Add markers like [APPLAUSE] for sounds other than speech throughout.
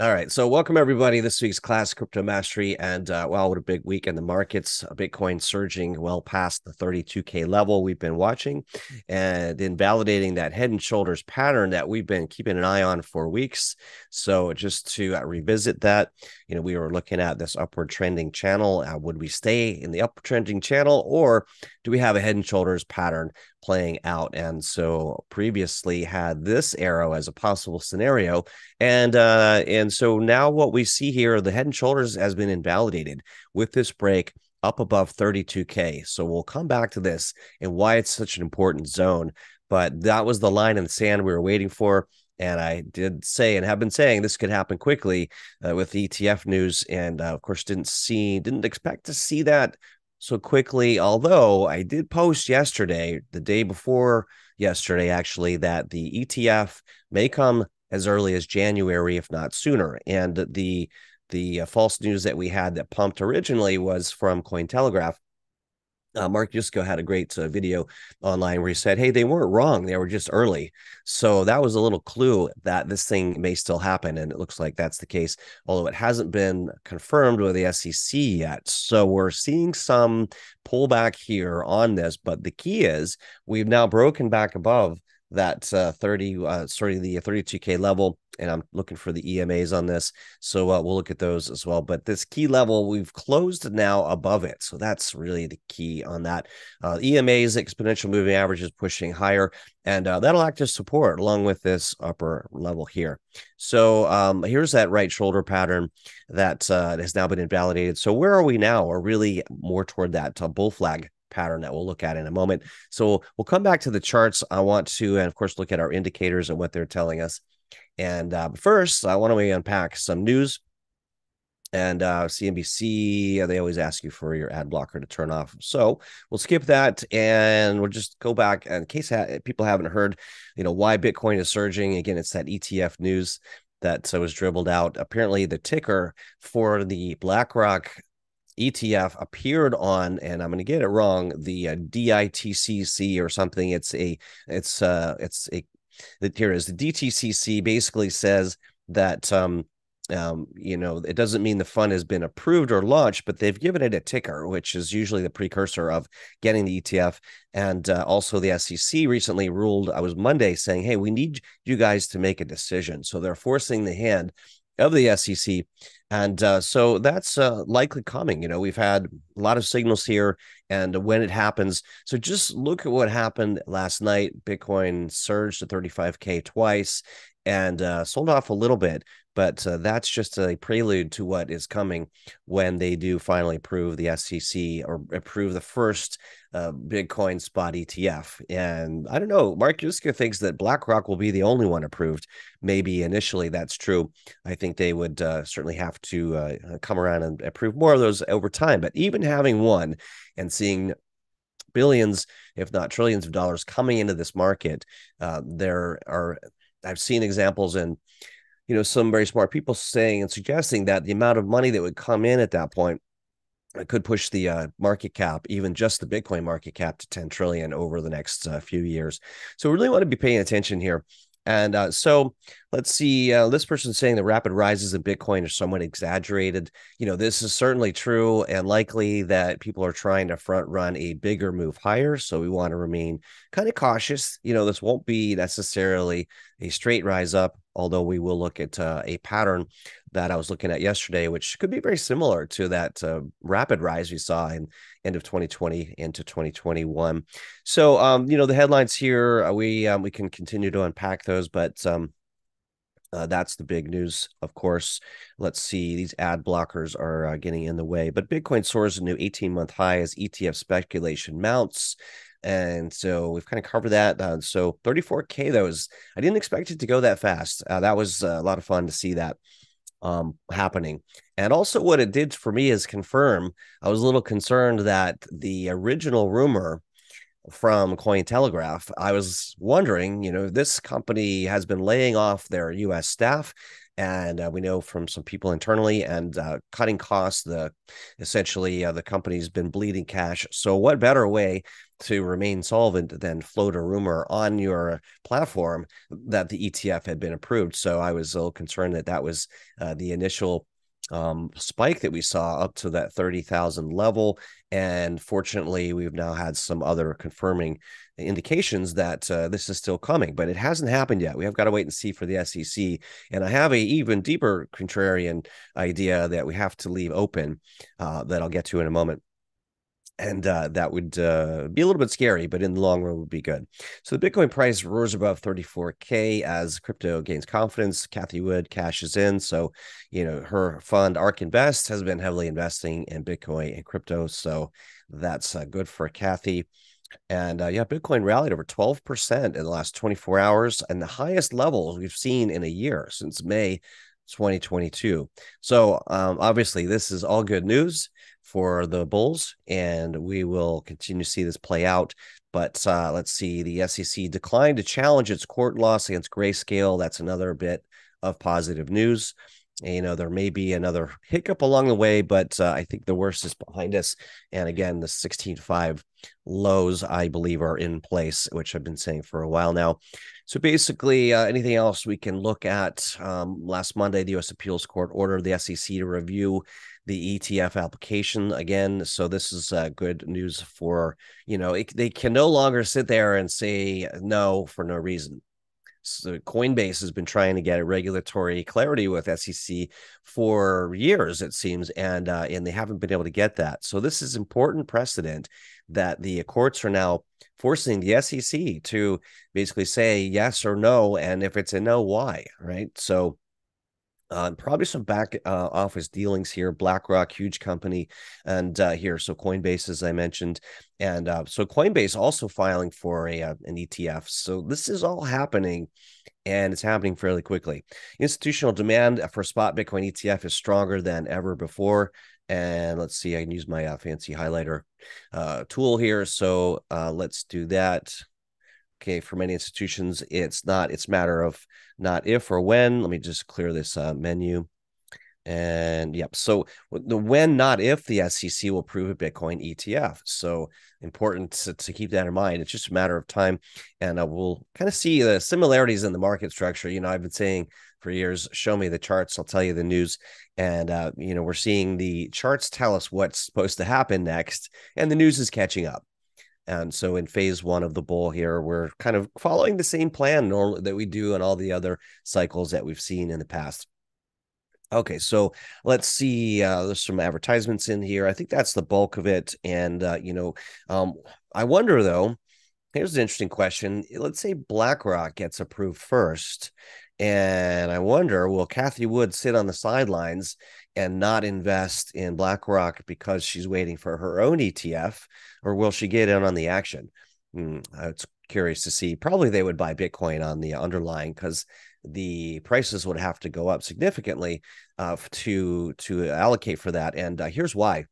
All right. So, welcome everybody. This week's class crypto mastery. And uh, wow, what a big week in the markets. Bitcoin surging well past the 32K level we've been watching and invalidating that head and shoulders pattern that we've been keeping an eye on for weeks. So, just to uh, revisit that, you know, we were looking at this upward trending channel. Uh, would we stay in the upward trending channel or do we have a head and shoulders pattern playing out? And so, previously had this arrow as a possible scenario. And, uh, and so now what we see here, the head and shoulders has been invalidated with this break up above 32K. So we'll come back to this and why it's such an important zone. But that was the line in the sand we were waiting for. And I did say and have been saying this could happen quickly uh, with ETF news. And uh, of course, didn't see, didn't expect to see that so quickly. Although I did post yesterday, the day before yesterday, actually, that the ETF may come as early as January, if not sooner. And the the uh, false news that we had that pumped originally was from Cointelegraph. Uh, Mark Yusko had a great uh, video online where he said, "Hey, they weren't wrong; they were just early." So that was a little clue that this thing may still happen, and it looks like that's the case. Although it hasn't been confirmed with the SEC yet, so we're seeing some pullback here on this. But the key is we've now broken back above that uh, 30 uh, sorry the 32k level and i'm looking for the emas on this. So uh, we'll look at those as well. But this key level we've closed now above it. So that's really the key on that. Uh, emas exponential moving average is pushing higher and uh, that'll act as support along with this upper level here. So um, here's that right shoulder pattern that uh, has now been invalidated. So where are we now? We're really more toward that uh, bull flag pattern that we'll look at in a moment. So we'll come back to the charts. I want to, and of course, look at our indicators and what they're telling us. And uh, first, I want to unpack some news. And uh, CNBC, they always ask you for your ad blocker to turn off. So we'll skip that and we'll just go back. And in case ha- people haven't heard, you know, why Bitcoin is surging. Again, it's that ETF news that was dribbled out. Apparently, the ticker for the BlackRock ETF appeared on, and I'm going to get it wrong, the uh, DITCC or something. It's a, it's uh, it's a, that here is the DTCC basically says that um, um, you know, it doesn't mean the fund has been approved or launched, but they've given it a ticker, which is usually the precursor of getting the ETF. And uh, also, the SEC recently ruled, I was Monday saying, hey, we need you guys to make a decision. So they're forcing the hand of the SEC. And uh, so that's uh, likely coming. You know, we've had a lot of signals here, and when it happens, so just look at what happened last night. Bitcoin surged to 35K twice and uh, sold off a little bit but uh, that's just a prelude to what is coming when they do finally approve the SEC or approve the first uh, Bitcoin spot ETF. And I don't know, Mark Yusko thinks that BlackRock will be the only one approved. Maybe initially that's true. I think they would uh, certainly have to uh, come around and approve more of those over time. But even having one and seeing billions, if not trillions of dollars coming into this market, uh, there are, I've seen examples and you know some very smart people saying and suggesting that the amount of money that would come in at that point could push the uh, market cap, even just the Bitcoin market cap, to 10 trillion over the next uh, few years. So, we really want to be paying attention here. And uh, so let's see. Uh, this person saying the rapid rises in Bitcoin are somewhat exaggerated. You know, this is certainly true and likely that people are trying to front run a bigger move higher. So we want to remain kind of cautious. You know, this won't be necessarily a straight rise up, although we will look at uh, a pattern that I was looking at yesterday, which could be very similar to that uh, rapid rise we saw in end of 2020 into 2021. So, um, you know, the headlines here, uh, we um, we can continue to unpack those, but um, uh, that's the big news, of course. Let's see, these ad blockers are uh, getting in the way, but Bitcoin soars a new 18 month high as ETF speculation mounts. And so we've kind of covered that. Uh, so 34K, though, is, I didn't expect it to go that fast. Uh, that was a lot of fun to see that um, happening. And also, what it did for me is confirm I was a little concerned that the original rumor from Cointelegraph. I was wondering, you know, this company has been laying off their US staff and uh, we know from some people internally and uh, cutting costs the essentially uh, the company's been bleeding cash so what better way to remain solvent than float a rumor on your platform that the etf had been approved so i was a little concerned that that was uh, the initial um, spike that we saw up to that 30,000 level. And fortunately, we've now had some other confirming indications that uh, this is still coming, but it hasn't happened yet. We have got to wait and see for the SEC. And I have a even deeper contrarian idea that we have to leave open uh, that I'll get to in a moment and uh, that would uh, be a little bit scary, but in the long run would be good. So the Bitcoin price roars above 34k as crypto gains confidence. Cathie Wood cashes in, so you know her fund ARK Invest has been heavily investing in Bitcoin and crypto, so that's uh, good for Cathie. And uh, yeah, Bitcoin rallied over 12% in the last 24 hours and the highest levels we've seen in a year since May 2022. So um, obviously, this is all good news for the Bulls, and we will continue to see this play out. But uh, let's see, the SEC declined to challenge its court loss against Grayscale. That's another bit of positive news. And, you know, there may be another hiccup along the way, but uh, I think the worst is behind us. And again, the 16.5 lows, I believe, are in place, which I've been saying for a while now. So basically, uh, anything else we can look at? Um, last Monday, the U.S. Appeals Court ordered the SEC to review the ETF application again. So this is uh, good news for you know it, they can no longer sit there and say no for no reason. So Coinbase has been trying to get a regulatory clarity with SEC for years, it seems, and uh, and they haven't been able to get that. So this is important precedent that the courts are now forcing the SEC to basically say yes or no, and if it's a no, why? Right. So uh, probably some back uh, office dealings here. BlackRock, huge company, and uh, here so Coinbase, as I mentioned, and uh, so Coinbase also filing for a uh, an ETF. So this is all happening, and it's happening fairly quickly. Institutional demand for spot Bitcoin ETF is stronger than ever before. And let's see, I can use my uh, fancy highlighter tool here. So let's do that. Okay, for many institutions, it's not, it's matter of not if or when. Let me just clear this uh, menu. And yep, so the when, not if the SEC will approve a Bitcoin ETF. So important to, to keep that in mind. It's just a matter of time. And uh, we'll kind of see the similarities in the market structure. You know, I've been saying for years, show me the charts, I'll tell you the news. And, uh, you know, we're seeing the charts tell us what's supposed to happen next, and the news is catching up. And so in phase one of the bull here, we're kind of following the same plan that we do in all the other cycles that we've seen in the past. Okay, so let's see. Uh, there's some advertisements in here. I think that's the bulk of it. And uh, you know, um, I wonder though. Here's an interesting question. Let's say BlackRock gets approved first, and I wonder, will Cathie Wood sit on the sidelines and not invest in BlackRock because she's waiting for her own ETF, or will she get in on the action? Mm, it's curious to see. Probably they would buy Bitcoin on the underlying because the prices would have to go up significantly uh, to to allocate for that. And uh, here's why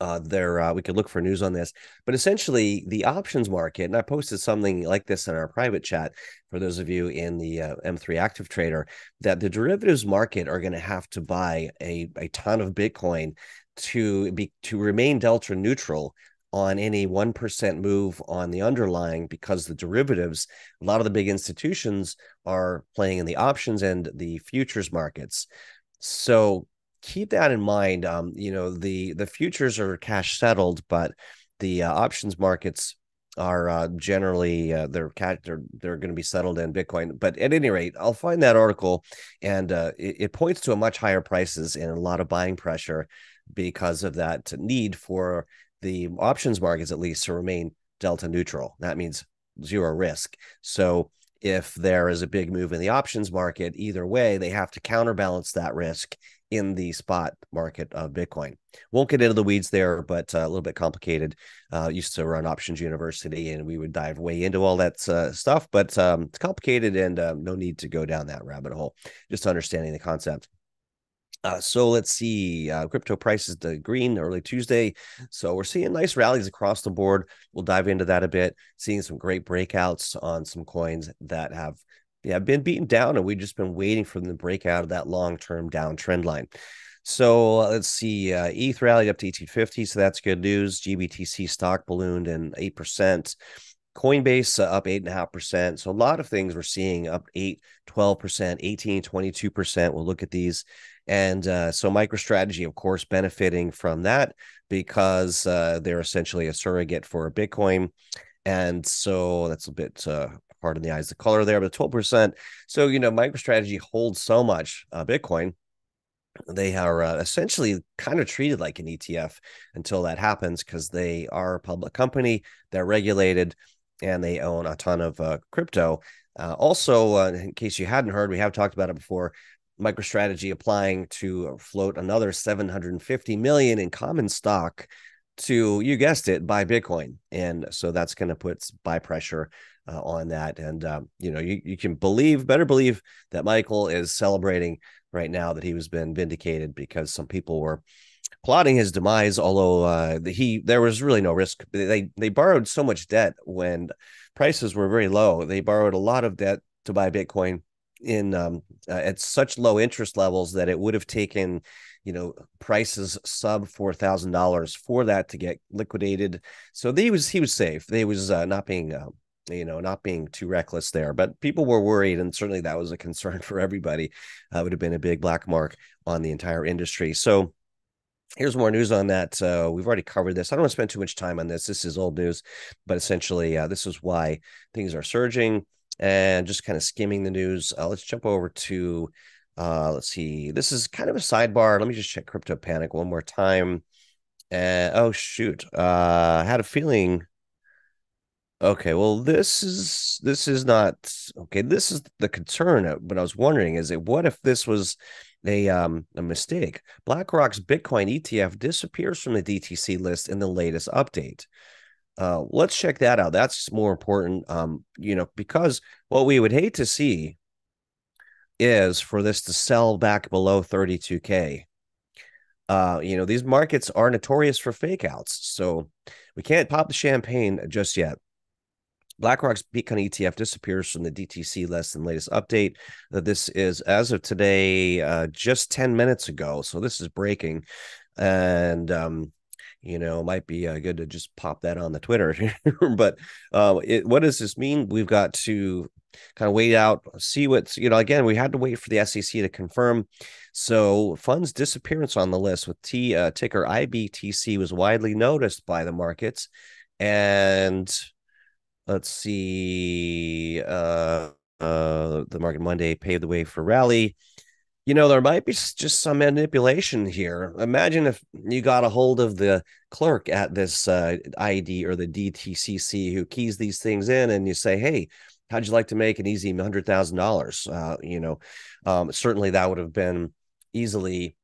uh, there uh, we could look for news on this but essentially the options market and i posted something like this in our private chat for those of you in the uh, m3 active trader that the derivatives market are going to have to buy a, a ton of bitcoin to be to remain delta neutral on any 1% move on the underlying because the derivatives a lot of the big institutions are playing in the options and the futures markets. So keep that in mind. Um, you know, the the futures are cash settled, but the uh, options markets are uh, generally uh, they're they're they're going to be settled in Bitcoin. But at any rate, I'll find that article, and uh, it, it points to a much higher prices and a lot of buying pressure because of that need for the options markets at least to remain delta neutral. That means zero risk. So if there is a big move in the options market, either way, they have to counterbalance that risk in the spot market of Bitcoin. Won't get into the weeds there, but uh, a little bit complicated. Uh, used to run Options University, and we would dive way into all that uh, stuff, but um, it's complicated, and um, no need to go down that rabbit hole. Just understanding the concept. Uh, so let's see, uh, crypto prices the green early Tuesday. So we're seeing nice rallies across the board. We'll dive into that a bit. Seeing some great breakouts on some coins that have yeah been beaten down, and we've just been waiting for them to break out of that long term downtrend line. So uh, let's see, uh, ETH rallied up to 1850, so that's good news. GBTC stock ballooned in eight percent. Coinbase uh, up 8.5%. So a lot of things we're seeing up 8, 12%, 18, 22%. We'll look at these. And uh, so MicroStrategy, of course, benefiting from that because uh, they're essentially a surrogate for Bitcoin. And so that's a bit hard in the eyes, the color there, but 12%. So, you know, MicroStrategy holds so much uh, Bitcoin they are uh, essentially kind of treated like an ETF until that happens because they are a public company, they're regulated, and they own a ton of uh, crypto. Uh, also, uh, in case you hadn't heard, we have talked about it before. MicroStrategy applying to float another 750 million in common stock to you guessed it buy Bitcoin, and so that's going to put buy pressure uh, on that. And um, you know, you you can believe, better believe that Michael is celebrating right now that he was been vindicated because some people were plotting his demise. Although uh, he there was really no risk. They they borrowed so much debt when prices were very low. They borrowed a lot of debt to buy Bitcoin in um, uh, at such low interest levels that it would have taken you know prices sub four thousand dollars for that to get liquidated. So he was he was safe. They was uh, not being. Uh, you know, not being too reckless there, but people were worried, and certainly that was a concern [LAUGHS] for everybody. Uh, would have been a big black mark on the entire industry. So, here's more news on that. Uh, we've already covered this. I don't want to spend too much time on this. This is old news, but essentially, uh, this is why things are surging and just kind of skimming the news. Uh, let's jump over to, uh, let's see. This is kind of a sidebar. Let me just check Crypto Panic one more time. And oh shoot, uh, I had a feeling. Okay, well, this is this is not okay. This is the concern. But I was wondering, is it what if this was a um a mistake. BlackRock's Bitcoin ETF disappears from the DTC list in the latest update. Uh, let's check that out. That's more important. Um, you know, because what we would hate to see is for this to sell back below 32k. Uh, you know, these markets are notorious for fake outs, so we can't pop the champagne just yet. BlackRock's Bitcoin ETF disappears from the DTC list in latest update. This is as of today, uh, just 10 minutes ago. So this is breaking. And, um, you know, might be uh, good to just pop that on the Twitter. [LAUGHS] but uh, it, what does this mean? We've got to kind of wait out, see what's, you know, again, we had to wait for the SEC to confirm. So funds disappearance on the list with T uh, ticker IBTC was widely noticed by the markets. And let's see uh uh the market monday paved the way for rally. You know there might be just some manipulation here. Imagine if you got a hold of the clerk at this uh, id or the dtcc who keys these things in and you say hey how'd you like to make an easy $100000 uh, you know um, certainly that would have been easily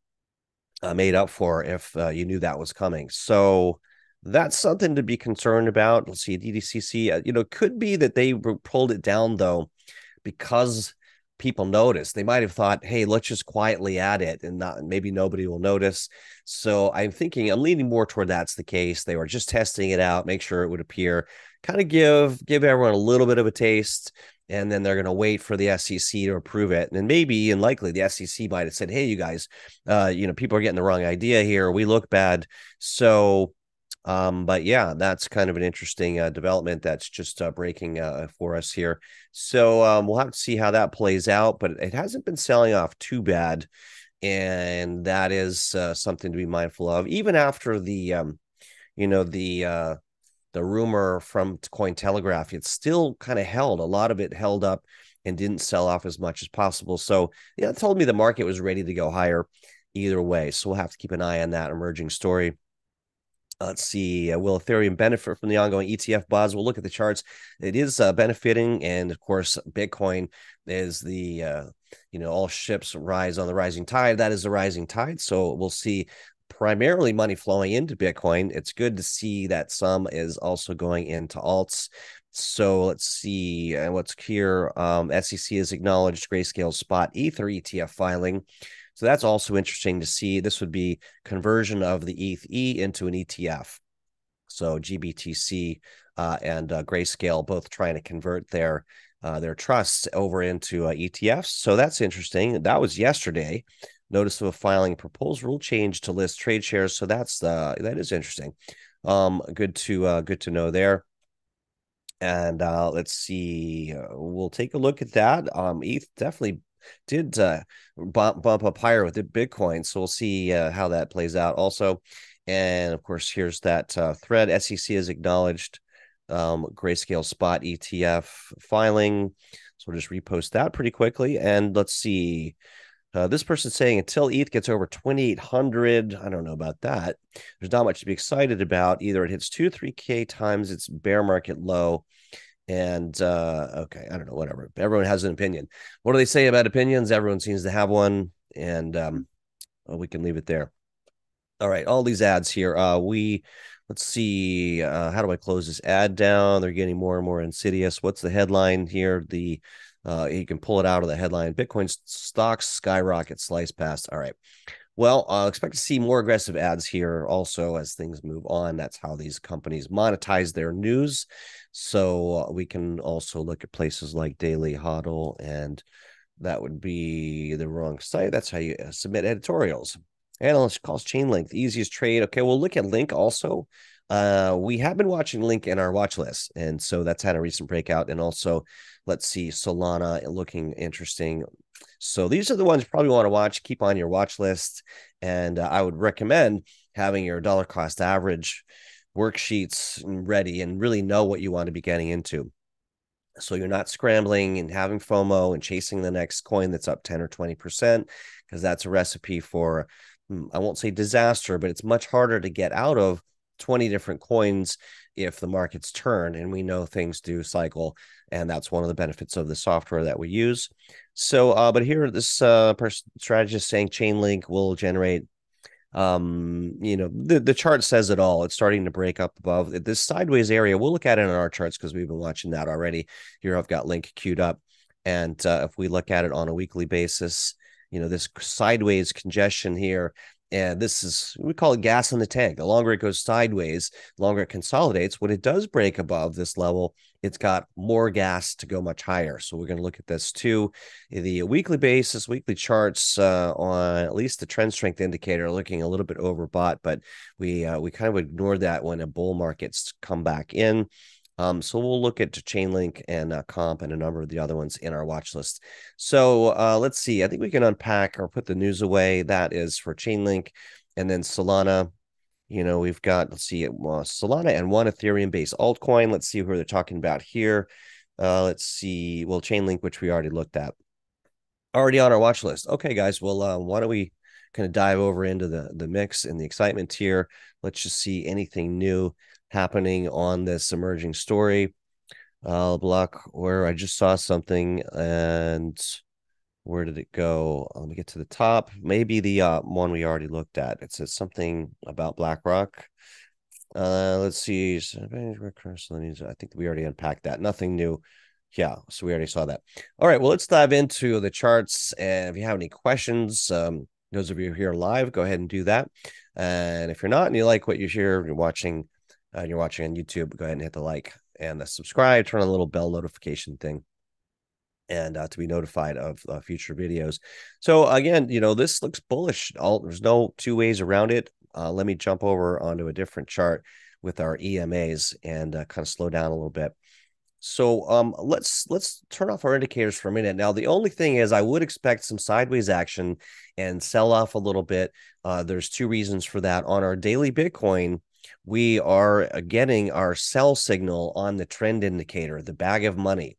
uh, made up for if uh, you knew that was coming. So that's something to be concerned about. Let's see, DTCC, uh, you know, could be that they pulled it down though because people noticed. They might have thought, hey, let's just quietly add it and not maybe nobody will notice. So I'm thinking, I'm leaning more toward that's the case. They were just testing it out, make sure it would appear, kind of give give everyone a little bit of a taste. And then they're going to wait for the SEC to approve it. And maybe and likely the SEC might have said, hey, you guys, uh, you know, people are getting the wrong idea here. We look bad. So um, but yeah, that's kind of an interesting uh, development that's just uh, breaking uh, for us here. So um, we'll have to see how that plays out, but it hasn't been selling off too bad. And that is uh, something to be mindful of, even after the, um, you know, the, uh, the rumor from Cointelegraph, it's still kind of held. A lot of it held up and didn't sell off as much as possible. So yeah, it told me the market was ready to go higher either way. So we'll have to keep an eye on that emerging story. Let's see. Uh, will Ethereum benefit from the ongoing ETF buzz? We'll look at the charts. It is uh, benefiting, and of course, Bitcoin is the uh, you know all ships rise on the rising tide. That is the rising tide. So we'll see primarily money flowing into Bitcoin. It's good to see that some is also going into alts. So let's see uh, what's here. Um, SEC has acknowledged Grayscale spot Ether ETF filing. So that's also interesting to see. This would be conversion of the ETH E into an ETF. So GBTC uh, and uh, Grayscale both trying to convert their uh, their trusts over into uh, ETFs. So that's interesting. That was yesterday. Notice of a filing proposed rule change to list trade shares. So that's uh, that is interesting. Um, good to uh, good to know there. And let's see. We'll take a look at that. Um, ETH definitely did uh, bump bump up higher with the Bitcoin. So we'll see uh, how that plays out. Also, and of course, here's that uh, thread. SEC has acknowledged um, Grayscale Spot ETF filing. So we'll just repost that pretty quickly. And let's see. Uh, this person's saying until ETH gets over 2,800, I don't know about that. There's not much to be excited about. Either it hits two, 3K times its bear market low. And uh, okay, I don't know, whatever. Everyone has an opinion. What do they say about opinions? Everyone seems to have one. And um, well, we can leave it there. All right, all these ads here. Uh, we let's see. Uh, how do I close this ad down? They're getting more and more insidious. What's the headline here? The uh, you can pull it out of the headline. Bitcoin stocks skyrocket slice past. All right. Well, I uh, expect to see more aggressive ads here also as things move on. That's how these companies monetize their news. So we can also look at places like Daily Hodl, and that would be the wrong site. That's how you uh, submit editorials. Analyst calls Chainlink the easiest trade. Okay, we'll look at Link also. Uh, we have been watching Link in our watch list, and so that's had a recent breakout. And also, let's see, Solana looking interesting. So these are the ones probably want to watch. Keep on your watch list, and uh, I would recommend having your dollar cost average worksheets ready and really know what you want to be getting into. So you're not scrambling and having FOMO and chasing the next coin that's up 10 or 20%, because that's a recipe for, hmm, I won't say disaster, but it's much harder to get out of 20 different coins if the markets turn and we know things do cycle and that's one of the benefits of the software that we use so uh, but here this uh person strategist saying chainlink will generate um you know the, the chart says it all. It's starting to break up above this sideways area. We'll look at it in our charts because we've been watching that already. Here i've got link queued up. And uh, if we look at it on a weekly basis you know this sideways congestion here and this is we call it gas in the tank. The longer it goes sideways the longer it consolidates. When it does break above this level it's got more gas to go much higher so we're going to look at this too the weekly basis weekly charts uh, on at least the trend strength indicator looking a little bit overbought but we uh, we kind of ignored that when a bull markets come back in um, so we'll look at Chainlink and uh, Comp and a number of the other ones in our watch list. So uh, let's see. I think we can unpack or put the news away. That is for Chainlink, and then Solana. You know, we've got let's see, uh, Solana and one Ethereum based altcoin. Let's see who they're talking about here. Uh, let's see. Well, Chainlink, which we already looked at, already on our watch list. Okay, guys. Well, uh, why don't we kind of dive over into the the mix and the excitement here? Let's just see anything new happening on this emerging story uh block where I just saw something and where did it go? Let me get to the top. Maybe the uh, one we already looked at. It says something about BlackRock. Uh, let's see. I think we already unpacked that. Nothing new. Yeah, so we already saw that. All right, well, let's dive into the charts. And if you have any questions, um, those of you here live, go ahead and do that. And if you're not and you like what you hear, you're watching uh, and you're watching on YouTube, go ahead and hit the like and the subscribe, turn on the little bell notification thing and uh, to be notified of uh, future videos. So again, you know, this looks bullish. All there's no two ways around it. Uh, let me jump over onto a different chart with our EMAs and uh, kind of slow down a little bit. So um, let's let's turn off our indicators for a minute. Now, the only thing is, I would expect some sideways action and sell off a little bit. Uh, there's two reasons for that. On our daily Bitcoin, we are uh, getting our sell signal on the trend indicator, the bag of money.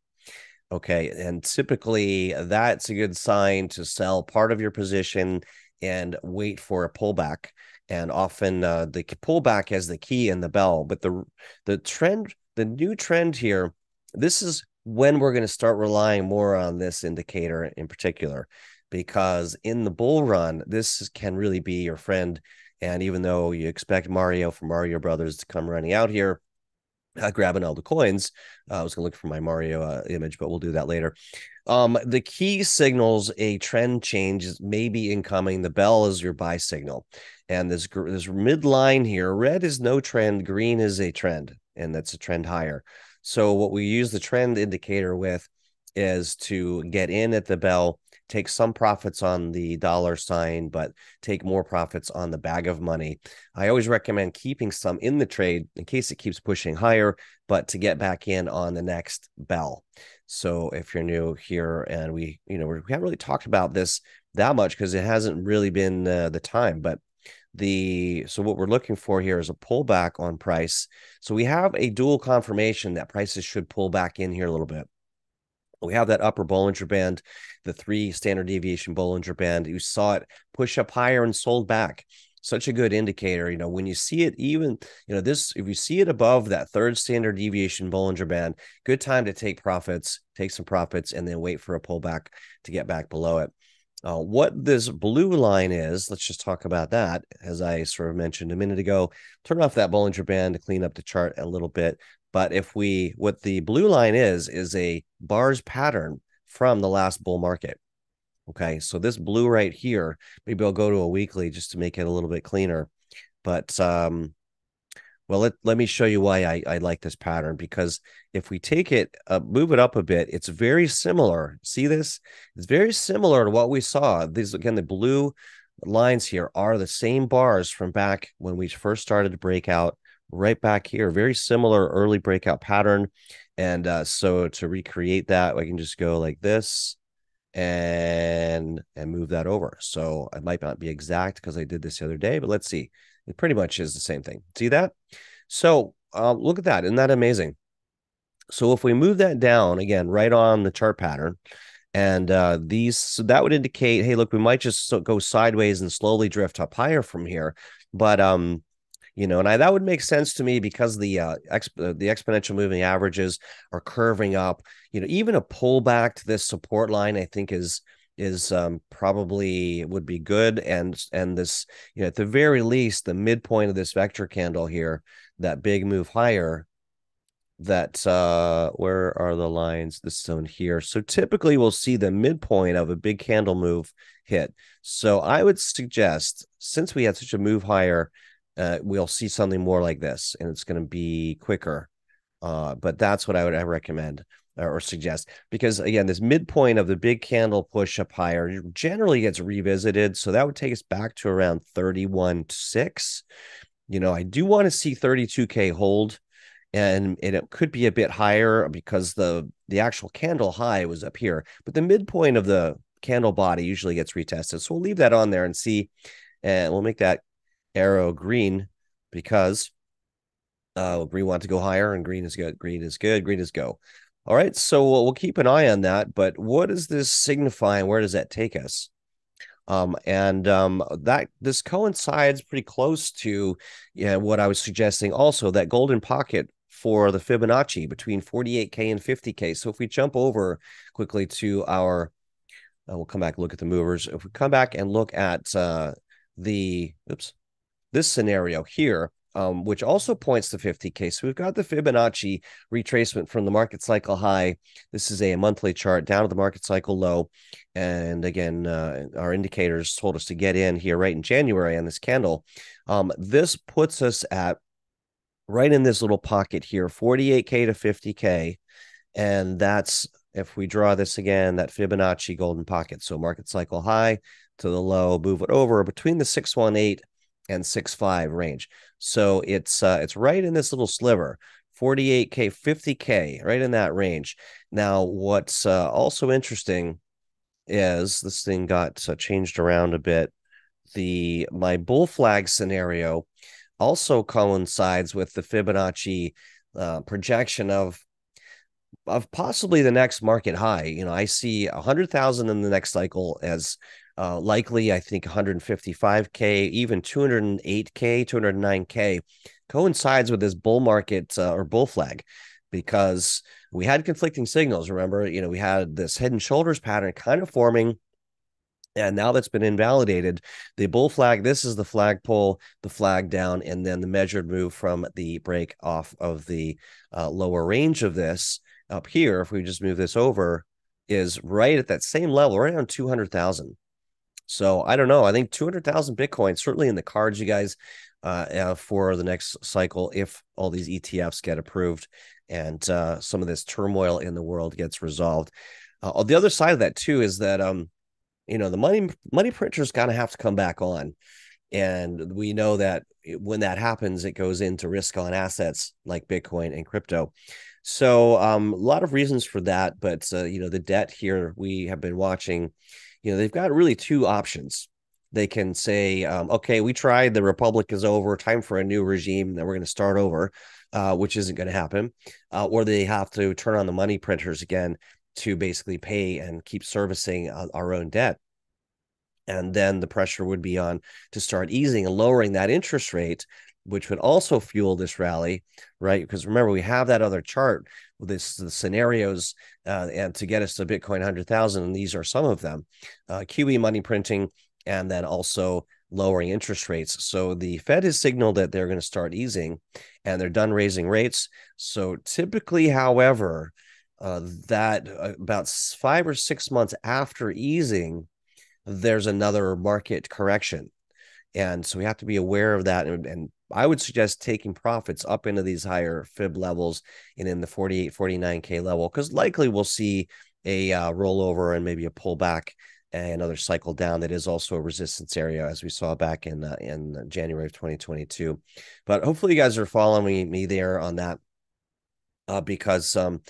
Okay. And typically that's a good sign to sell part of your position and wait for a pullback. And often uh, the pullback has the key and the bell, but the the trend, the new trend here, this is when we're going to start relying more on this indicator in particular, because in the bull run, this can really be your friend and even though you expect Mario from Mario Brothers to come running out here, uh, grabbing all the coins. Uh, I was going to look for my Mario uh, image, but we'll do that later. Um, the key signals a trend change is maybe incoming. The bell is your buy signal, and this this midline here, red is no trend, green is a trend, and that's a trend higher. So what we use the trend indicator with is to get in at the bell take some profits on the dollar sign, but take more profits on the bag of money. I always recommend keeping some in the trade in case it keeps pushing higher, but to get back in on the next bell. So if you're new here and we, you know, we haven't really talked about this that much because it hasn't really been uh, the time, but the so what we're looking for here is a pullback on price. So we have a dual confirmation that prices should pull back in here a little bit. We have that upper Bollinger Band, the three standard deviation Bollinger Band. You saw it push up higher and sold back. Such a good indicator. You know, when you see it, even, you know, this, if you see it above that third standard deviation Bollinger Band, good time to take profits, take some profits, and then wait for a pullback to get back below it. Uh, what this blue line is, let's just talk about that. As I sort of mentioned a minute ago, turn off that Bollinger Band to clean up the chart a little bit. But if we, what the blue line is, is a bars pattern from the last bull market. Okay. So this blue right here, maybe I'll go to a weekly just to make it a little bit cleaner. But, um, well, let, let me show you why I, I like this pattern because if we take it, uh, move it up a bit, it's very similar. See this? It's very similar to what we saw. These, again, the blue lines here are the same bars from back when we first started to break out right back here. Very similar early breakout pattern. And uh, so to recreate that, I can just go like this and and move that over. So it might not be exact because I did this the other day, but let's see. It pretty much is the same thing. See that? So uh, look at that. Isn't that amazing? So if we move that down again, right on the chart pattern, and uh, these so that would indicate, hey, look, we might just go sideways and slowly drift up higher from here. But um, you know and I, that would make sense to me because the uh, exp- uh, the exponential moving averages are curving up. You know even a pullback to this support line i think is is um, probably would be good. And and this you know at the very least the midpoint of this vector candle here that big move higher that uh where are the lines? This zone here. So typically we'll see the midpoint of a big candle move hit. So i would suggest since we had such a move higher uh, we'll see something more like this, and it's going to be quicker. Uh, but that's what I would I recommend or suggest because again, this midpoint of the big candle push up higher generally gets revisited, so that would take us back to around thirty-one six. You know, I do want to see thirty-two k hold. And, and it could be a bit higher because the the actual candle high was up here, but the midpoint of the candle body usually gets retested. So we'll leave that on there and see, and we'll make that arrow green because uh, we want to go higher and green is good. Green is good. Green is go. All right. So we'll, we'll keep an eye on that. But what does this signify and where does that take us? Um, and um, that this coincides pretty close to yeah, what I was suggesting also that golden pocket for the Fibonacci between 48K and 50K. So if we jump over quickly to our, uh, we'll come back look at the movers. If we come back and look at uh, the, oops, this scenario here, um, which also points to 50K. So we've got the Fibonacci retracement from the market cycle high. This is a monthly chart down to the market cycle low. And again, uh, our indicators told us to get in here right in January on this candle. Um, this puts us at right in this little pocket here, 48K to 50K. And that's, if we draw this again, that Fibonacci golden pocket. So market cycle high to the low, move it over between the 618 and six five range. So it's uh, it's right in this little sliver, 48k, 50k, right in that range. Now, what's uh, also interesting is this thing got uh, changed around a bit. The my bull flag scenario also coincides with the Fibonacci uh, projection of of possibly the next market high. You know, I see a hundred thousand in the next cycle as uh, likely, I think 155K, even 208K, 209K coincides with this bull market uh, or bull flag because we had conflicting signals. Remember, you know, we had this head and shoulders pattern kind of forming And now that's been invalidated, the bull flag, this is the flag pull, the flag down, and then the measured move from the break off of the uh, lower range of this up here. If we just move this over, is right at that same level, right around 200,000. So I don't know. I think 200,000 Bitcoin certainly in the cards, you guys, uh, uh, for the next cycle if all these ETFs get approved and uh, some of this turmoil in the world gets resolved. Uh, the other side of that too is that um, you know the money money printers going to have to come back on, and we know that when that happens, it goes into risk on assets like Bitcoin and crypto. So um, a lot of reasons for that, but uh, you know the debt here we have been watching. You know they've got really two options. They can say, um, "Okay, we tried. The republic is over. Time for a new regime. That we're going to start over," uh, which isn't going to happen. Uh, or they have to turn on the money printers again to basically pay and keep servicing uh, our own debt. And then the pressure would be on to start easing and lowering that interest rate which would also fuel this rally, right? Because remember, we have that other chart this the scenarios uh, and to get us to Bitcoin 100,000, and these are some of them uh, QE money printing, and then also lowering interest rates. So the Fed has signaled that they're going to start easing and they're done raising rates. So typically, however, uh, that uh, about five or six months after easing, there's another market correction. And so we have to be aware of that and, and I would suggest taking profits up into these higher fib levels and in the 48, 49K level, because likely we'll see a uh, rollover and maybe a pullback and another cycle down that is also a resistance area as we saw back in uh, in January of 2022. But hopefully you guys are following me there on that uh, because um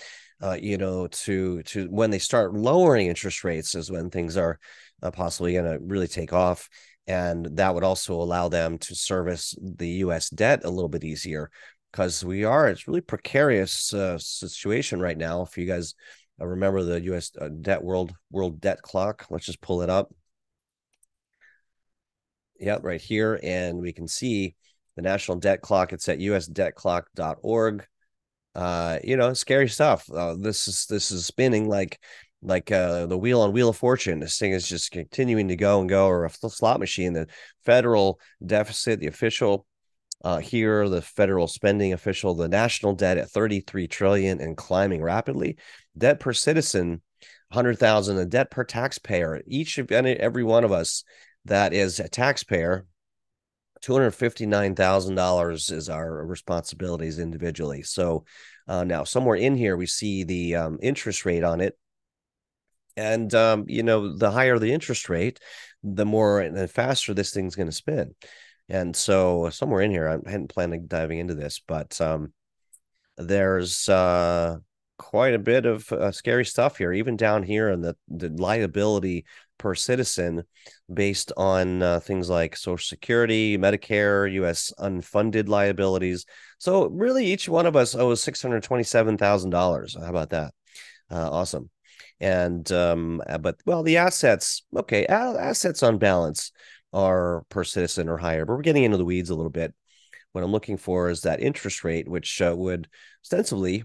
uh, you know to to when they start lowering interest rates is when things are uh, possibly going to really take off and that would also allow them to service the U.S. debt a little bit easier because we are it's really precarious uh, situation right now. If you guys uh, remember the U.S. Uh, debt world world debt clock, let's just pull it up. Yeah, right here, and we can see the national debt clock. It's at usdebtclock.org. Uh, you know, scary stuff. Uh, this is this is spinning like like uh, the wheel on Wheel of Fortune. This thing is just continuing to go and go, or a slot machine. The federal deficit, the official uh, here, the federal spending official, the national debt at 33 trillion and climbing rapidly. Debt per citizen, 100,000. The debt per taxpayer, each of every one of us that is a taxpayer, $259,000 is our responsibilities individually. So uh, now, somewhere in here, we see the um, interest rate on it and um, you know the higher the interest rate the more and the faster this thing's going to spin. And so somewhere in here i hadn't planned on diving into this but um, there's uh, quite a bit of uh, scary stuff here even down here in the, the liability per citizen based on uh, things like social security medicare us unfunded liabilities. So really each one of us owes $627000 how about that? Uh, awesome and um, uh, but well, the assets, okay, assets on balance are per citizen or higher, but we're getting into the weeds a little bit. What I'm looking for is that interest rate, which uh, would ostensibly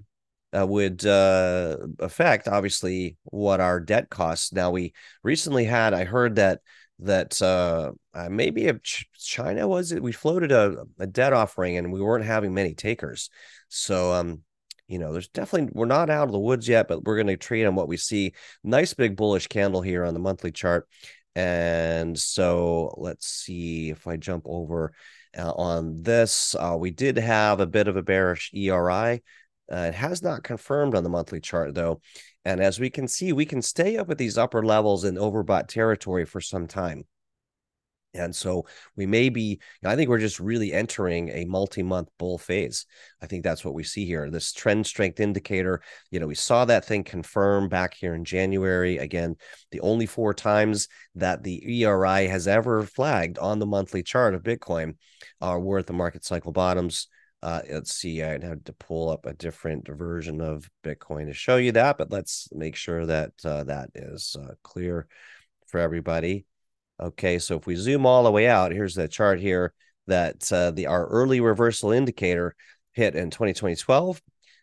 uh, would uh, affect obviously what our debt costs. Now we recently had, I heard that that uh, uh maybe China was it, we floated a, a debt offering and we weren't having many takers. So um, you know, there's definitely we're not out of the woods yet, but we're going to trade on what we see. Nice big bullish candle here on the monthly chart. And so let's see if I jump over uh, on this. Uh, we did have a bit of a bearish ERI. Uh, it has not confirmed on the monthly chart though. And as we can see, we can stay up at these upper levels in overbought territory for some time. And so we may be, I think we're just really entering a multi month bull phase. I think that's what we see here. This trend strength indicator, you know, we saw that thing confirm back here in January. Again, the only four times that the ERI has ever flagged on the monthly chart of Bitcoin are worth the market cycle bottoms. Uh, let's see, I had to pull up a different version of Bitcoin to show you that, but let's make sure that uh, that is uh, clear for everybody. Okay, so if we zoom all the way out, here's the chart here that uh, the our early reversal indicator hit in 2012,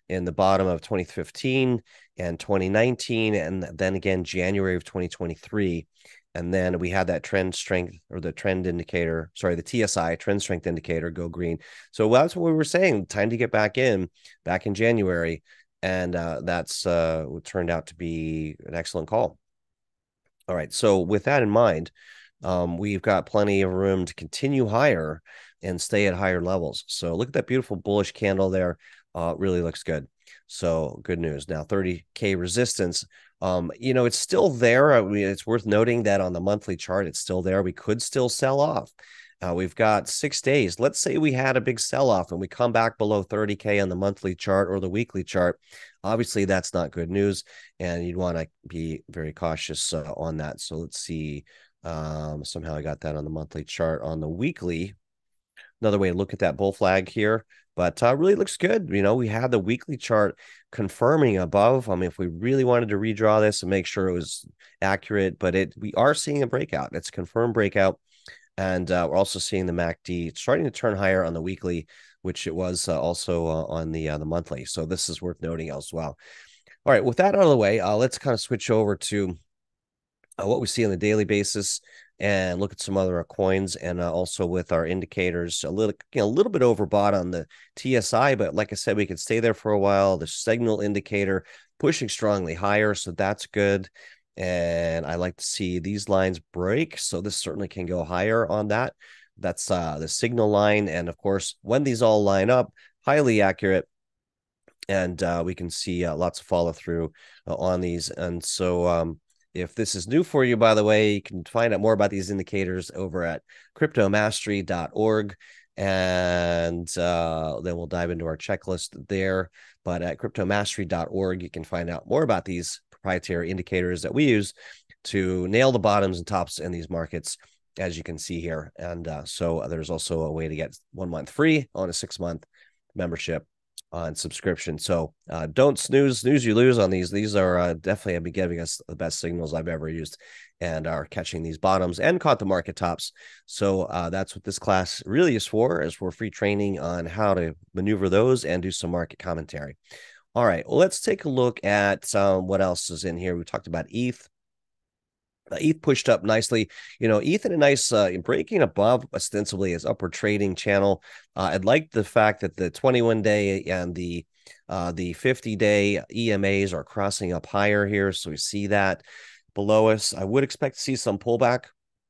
in the bottom of 2015 and 2019, and then again January of 2023. and then we had that trend strength or the trend indicator, sorry, the TSI trend strength indicator go green. So that's what we were saying. Time to get back in, back in January, and uh, that's uh, turned out to be an excellent call. All right. So with that in mind, um, we've got plenty of room to continue higher and stay at higher levels. So look at that beautiful bullish candle there. Uh, really looks good. So good news. Now 30k resistance um, you know, it's still there. I mean, it's worth noting that on the monthly chart, it's still there. We could still sell off. Uh, we've got six days. Let's say we had a big sell off and we come back below 30K on the monthly chart or the weekly chart. Obviously, that's not good news. And you'd want to be very cautious uh, on that. So let's see. Um, somehow I got that on the monthly chart. On the weekly, another way to look at that bull flag here but uh, really looks good. You know, we had the weekly chart confirming above. I mean, if we really wanted to redraw this and make sure it was accurate, but it we are seeing a breakout. It's confirmed breakout, and uh, we're also seeing the MACD starting to turn higher on the weekly, which it was uh, also uh, on the uh, the monthly. So this is worth noting as well. All right, with that out of the way, uh, let's kind of switch over to what we see on the daily basis and look at some other coins and uh, also with our indicators a little you know, a little bit overbought on the TSI but like I said we could stay there for a while. The signal indicator pushing strongly higher so that's good. And I like to see these lines break so this certainly can go higher on that. That's uh the signal line and of course when these all line up highly accurate and uh, we can see uh, lots of follow through uh, on these. And so um if this is new for you, by the way, you can find out more about these indicators over at cryptomastery.org. And uh, then we'll dive into our checklist there. But at cryptomastery.org, you can find out more about these proprietary indicators that we use to nail the bottoms and tops in these markets, as you can see here. And uh, so there's also a way to get one month free on a six month membership on subscription. So uh, don't snooze, snooze you lose on these. These are uh, definitely have been giving us the best signals I've ever used, and are catching these bottoms and caught the market tops. So uh, that's what this class really is for, is for free training on how to maneuver those and do some market commentary. All right, well, let's take a look at um, what else is in here. We talked about ETH. Uh, ETH pushed up nicely. You know, ETH in a nice uh, breaking above ostensibly his upward trading channel. Uh, I'd like the fact that the 21 day and the uh, the 50 day EMAs are crossing up higher here. So we see that below us. I would expect to see some pullback.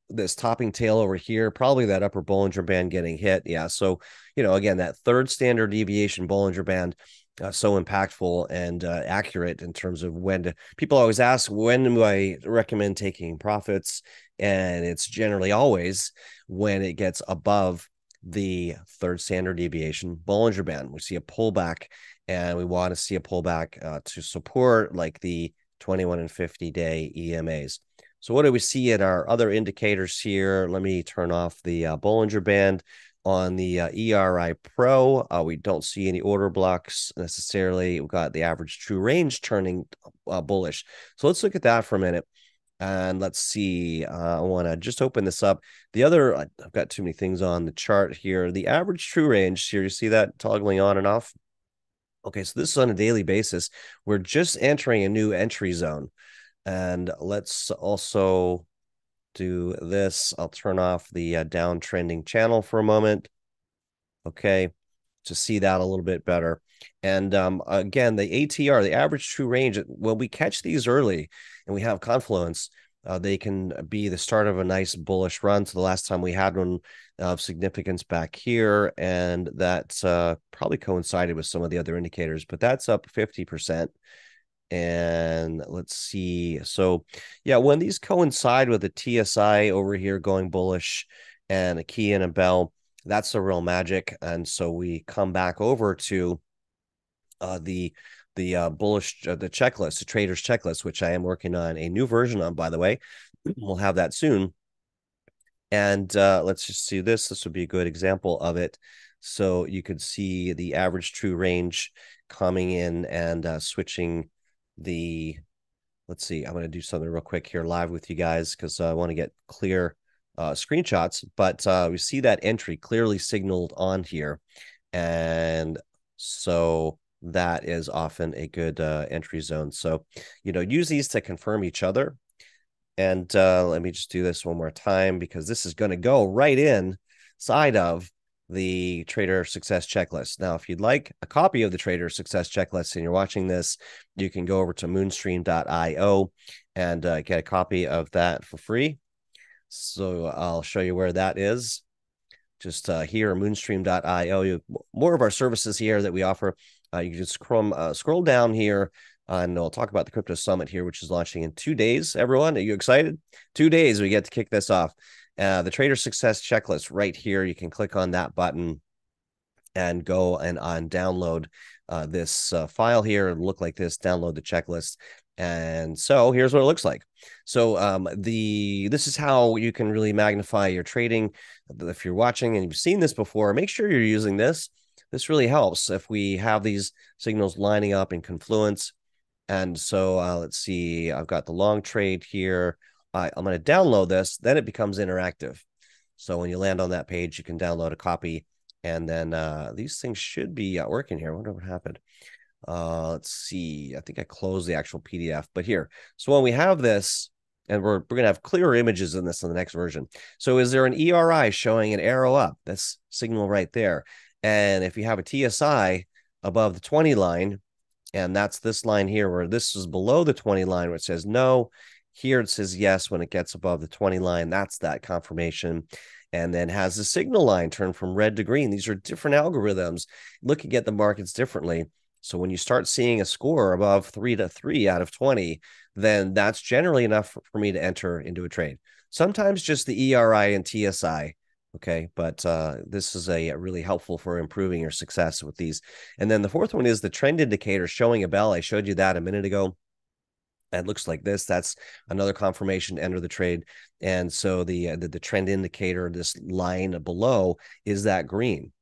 This topping tail over here, probably that upper Bollinger Band getting hit. Yeah. So, you know, again, that third standard deviation Bollinger Band uh, so impactful and uh, accurate in terms of when to. People always ask when do I recommend taking profits, and it's generally always when it gets above the third standard deviation Bollinger Band. We see a pullback, and we want to see a pullback uh, to support like the 21 and 50 day EMAs. So what do we see at our other indicators here? Let me turn off the uh, Bollinger Band on the uh, ERI Pro. Uh, we don't see any order blocks necessarily. We've got the average true range turning uh, bullish. So let's look at that for a minute. And let's see. Uh, I want to just open this up. The other, I've got too many things on the chart here. The average true range here, you see that toggling on and off? Okay, so this is on a daily basis. We're just entering a new entry zone. And let's also do this. I'll turn off the uh, downtrending channel for a moment. Okay, to see that a little bit better. And um, again, the ATR, the average true range, when we catch these early and we have confluence, uh, they can be the start of a nice bullish run. So the last time we had one of significance back here, and that uh, probably coincided with some of the other indicators, but that's up 50% and let's see. So, yeah, when these coincide with the TSI over here going bullish and a key and a bell, that's the real magic. And so we come back over to uh, the the uh, bullish uh, the checklist, the trader's checklist, which I am working on a new version on, by the way. [CLEARS THROAT] We'll have that soon. And uh, let's just see this. This would be a good example of it. So you could see the average true range coming in and uh, switching the let's see i'm going to do something real quick here live with you guys because uh, i want to get clear uh, screenshots but uh, we see that entry clearly signaled on here. And so that is often a good uh, entry zone. So you know use these to confirm each other. And uh, let me just do this one more time because this is going to go right in side of the trader success checklist. Now, if you'd like a copy of the trader success checklist and you're watching this, you can go over to moonstream.io and uh, get a copy of that for free. So I'll show you where that is. Just uh, here, moonstream.io. You, more of our services here that we offer. Uh, you can just scroll, uh, scroll down here and we'll talk about the crypto summit here, which is launching in two days. Everyone, are you excited? Two days, we get to kick this off. Uh, the trader success checklist right here. You can click on that button and go and on download uh, this uh, file here and look like this. Download the checklist. And so here's what it looks like. So um, the this is how you can really magnify your trading. If you're watching and you've seen this before, make sure you're using this. This really helps if we have these signals lining up in confluence. And so uh, let's see, I've got the long trade here. I'm going to download this. Then it becomes interactive. So when you land on that page, you can download a copy. And then uh, these things should be uh, working here. I wonder what happened. Uh, let's see. I think I closed the actual PDF, but here. So when we have this, and we're, we're going to have clearer images in this in the next version. So is there an ERI showing an arrow up? That's signal right there. And if you have a TSI above the 20 line, and that's this line here where this is below the 20 line, which says no. Here it says yes when it gets above the 20 line. That's that confirmation. And then has the signal line turn from red to green. These are different algorithms looking at the markets differently. So when you start seeing a score above three to three out of 20, then that's generally enough for me to enter into a trade. Sometimes just the ERI and TSI. Okay. But uh, this is a really helpful for improving your success with these. And then the fourth one is the trend indicator showing a bell. I showed you that a minute ago. It looks like this. That's another confirmation to enter the trade. And so the, uh, the the trend indicator, this line below, is that green.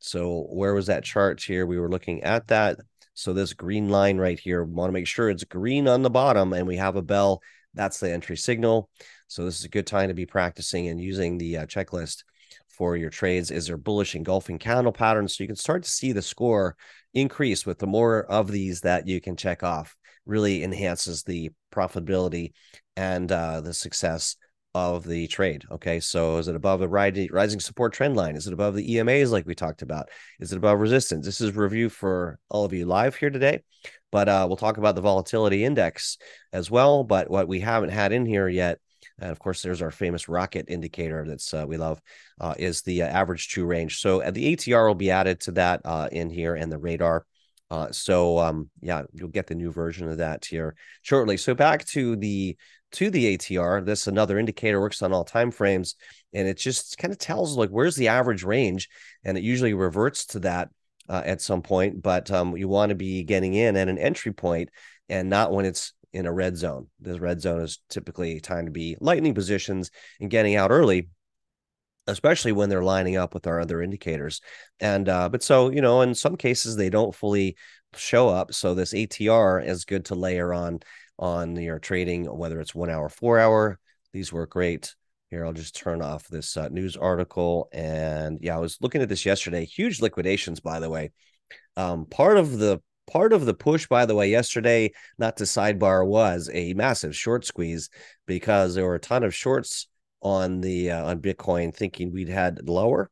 So where was that chart here? We were looking at that. So this green line right here, want to make sure it's green on the bottom and we have a bell. That's the entry signal. So this is a good time to be practicing and using the uh, checklist for your trades. Is there bullish engulfing candle patterns? So you can start to see the score increase with the more of these that you can check off. Really enhances the profitability and uh, the success of the trade. Okay. So is it above the rising support trend line? Is it above the EMAs like we talked about? Is it above resistance? This is review for all of you live here today, but uh, we'll talk about the volatility index as well. But what we haven't had in here yet, and of course, there's our famous rocket indicator that's uh, we love, uh, is the uh, average true range. So uh, the ATR will be added to that uh, in here and the radar. Uh, so um, yeah, you'll get the new version of that here shortly. So back to the to the ATR. This another indicator works on all time frames, and it just kind of tells like where's the average range, and it usually reverts to that uh, at some point. But um, you want to be getting in at an entry point, and not when it's in a red zone. This red zone is typically time to be lightning positions and getting out early especially when they're lining up with our other indicators. And uh, but so you know, in some cases they don't fully show up. So this ATR is good to layer on on your trading, whether it's one hour, four hour. These work great. Here, I'll just turn off this uh, news article. And yeah, I was looking at this yesterday. Huge liquidations, by the way. Um, part of the part of the push, by the way, yesterday, not to sidebar, was a massive short squeeze because there were a ton of shorts on the uh, on Bitcoin, thinking we'd had lower.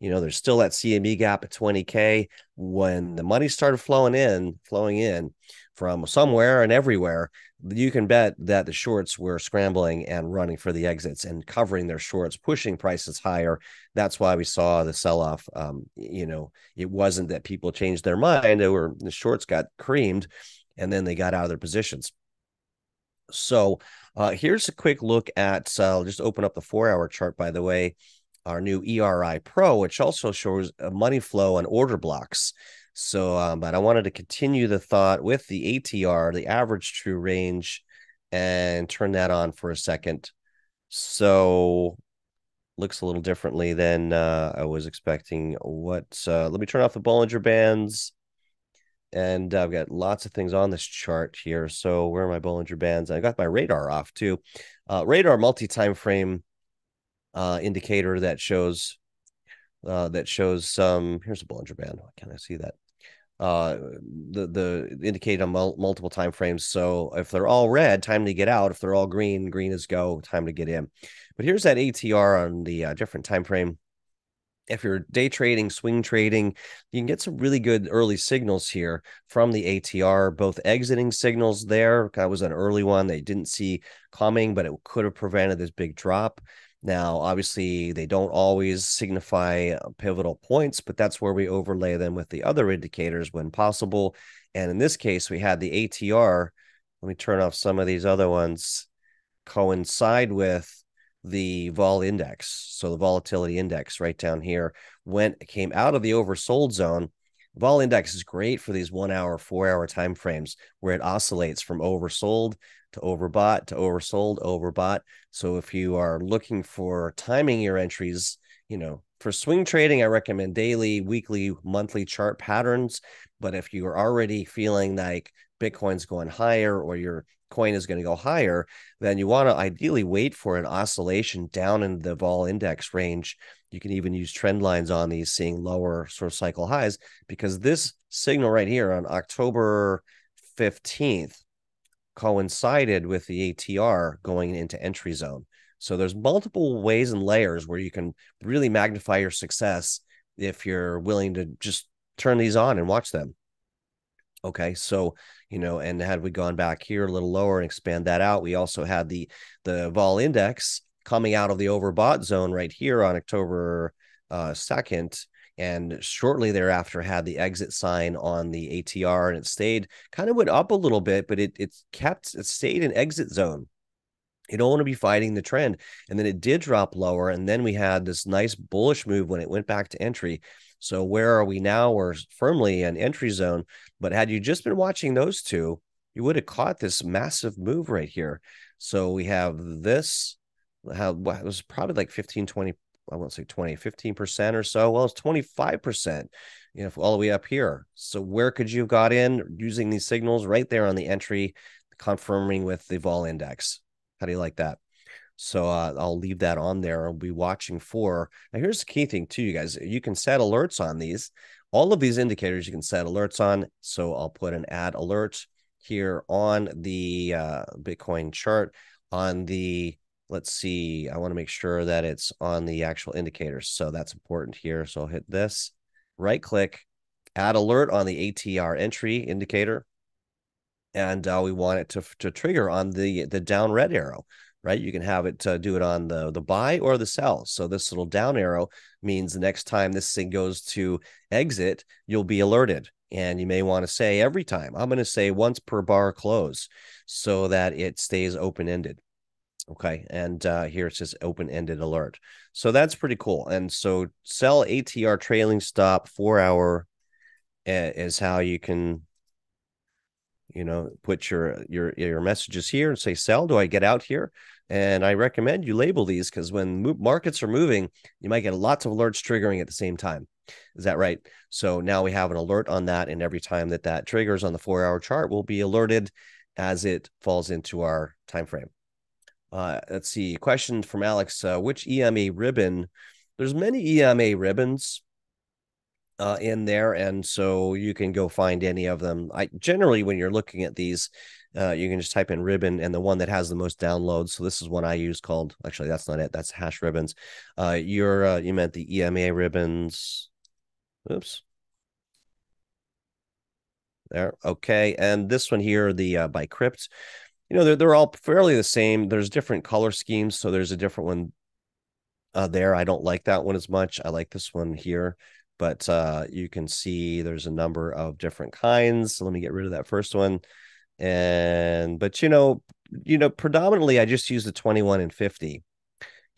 You know, there's still that CME gap at 20k. When the money started flowing in, flowing in, from somewhere and everywhere, you can bet that the shorts were scrambling and running for the exits and covering their shorts, pushing prices higher. That's why we saw the sell off. Um, you know, it wasn't that people changed their mind; they were the shorts got creamed, and then they got out of their positions. So uh, here's a quick look at. Uh, I'll just open up the four-hour chart. By the way, our new ERI Pro, which also shows money flow and order blocks. So, um, but I wanted to continue the thought with the ATR, the average true range, and turn that on for a second. So, looks a little differently than uh, I was expecting. What? Uh, let me turn off the Bollinger Bands, and I've got lots of things on this chart here. So, where are my Bollinger Bands? I got my radar off too. Uh, radar multi-time frame uh, indicator that shows uh, that shows some. Here's a Bollinger Band. Can I see that? uh the the indicate on mul- multiple time frames so if they're all red time to get out if they're all green green is go time to get in but here's that atr on the uh, different time frame if you're day trading, swing trading, you can get some really good early signals here from the ATR, both exiting signals there. That was an early one they didn't see coming, but it could have prevented this big drop. Now, obviously, they don't always signify uh, pivotal points, but that's where we overlay them with the other indicators when possible. And in this case, we had the ATR. Let me turn off some of these other ones, coincide with the vol index. So the volatility index right down here went came out of the oversold zone. Vol index is great for these one hour, four hour time frames where it oscillates from oversold to overbought to oversold, overbought. So if you are looking for timing your entries, you know, for swing trading, I recommend daily, weekly, monthly chart patterns. But if you are already feeling like Bitcoin's going higher or your coin is going to go higher, then you want to ideally wait for an oscillation down in the vol index range. You can even use trend lines on these, seeing lower sort of cycle highs, because this signal right here on October 15th coincided with the ATR going into entry zone. So there's multiple ways and layers where you can really magnify your success if you're willing to just turn these on and watch them. Okay, so you know, and had we gone back here a little lower and expand that out, we also had the the vol index coming out of the overbought zone right here on October uh, 2nd and shortly thereafter had the exit sign on the ATR and it stayed kind of went up a little bit, but it it kept it stayed in exit zone. You don't want to be fighting the trend. And then it did drop lower. And then we had this nice bullish move when it went back to entry. So where are we now? We're firmly in entry zone. But had you just been watching those two, you would have caught this massive move right here. So we have this, how well, it was probably like 15, 20 I won't say 20, 15% or so. Well, it's 25%, you know, all the way up here. So where could you have got in using these signals right there on the entry, confirming with the vol index? How do you like that? So uh, I'll leave that on there. I'll be watching for. Now, here's the key thing too, you guys. You can set alerts on these. All of these indicators you can set alerts on. So I'll put an add alert here on the uh, Bitcoin chart on the let's see, I want to make sure that it's on the actual indicators. So that's important here. So I'll hit this, right click, add alert on the ATR entry indicator. And uh, we want it to, to trigger on the, the down red arrow, right? You can have it uh, do it on the, the buy or the sell. So this little down arrow means the next time this thing goes to exit, you'll be alerted. And you may want to say every time, I'm going to say once per bar close so that it stays open ended. Okay. And uh, here it says open ended alert. So that's pretty cool. And so sell ATR trailing stop four hour is how you can, you know, put your your your messages here and say sell. Do I get out here? And I recommend you label these because when mo- markets are moving, you might get lots of alerts triggering at the same time. Is that right? So now we have an alert on that, and every time that that triggers on the four hour chart, we'll be alerted as it falls into our time frame. Uh, let's see. Question from Alex: uh, Which EMA ribbon? There's many EMA ribbons uh, in there, and so you can go find any of them. I generally, when you're looking at these, uh, you can just type in ribbon and the one that has the most downloads. So this is one I use called. Actually, that's not it. That's hash ribbons. Uh, you're uh, you meant the EMA ribbons. Oops. There. Okay, and this one here, the uh, by Crypt you know they're they're all fairly the same. There's different color schemes, so there's a different one uh, there. I don't like that one as much. I like this one here, but uh, you can see there's a number of different kinds. So let me get rid of that first one, and but you know, you know, predominantly I just use the 21 and 50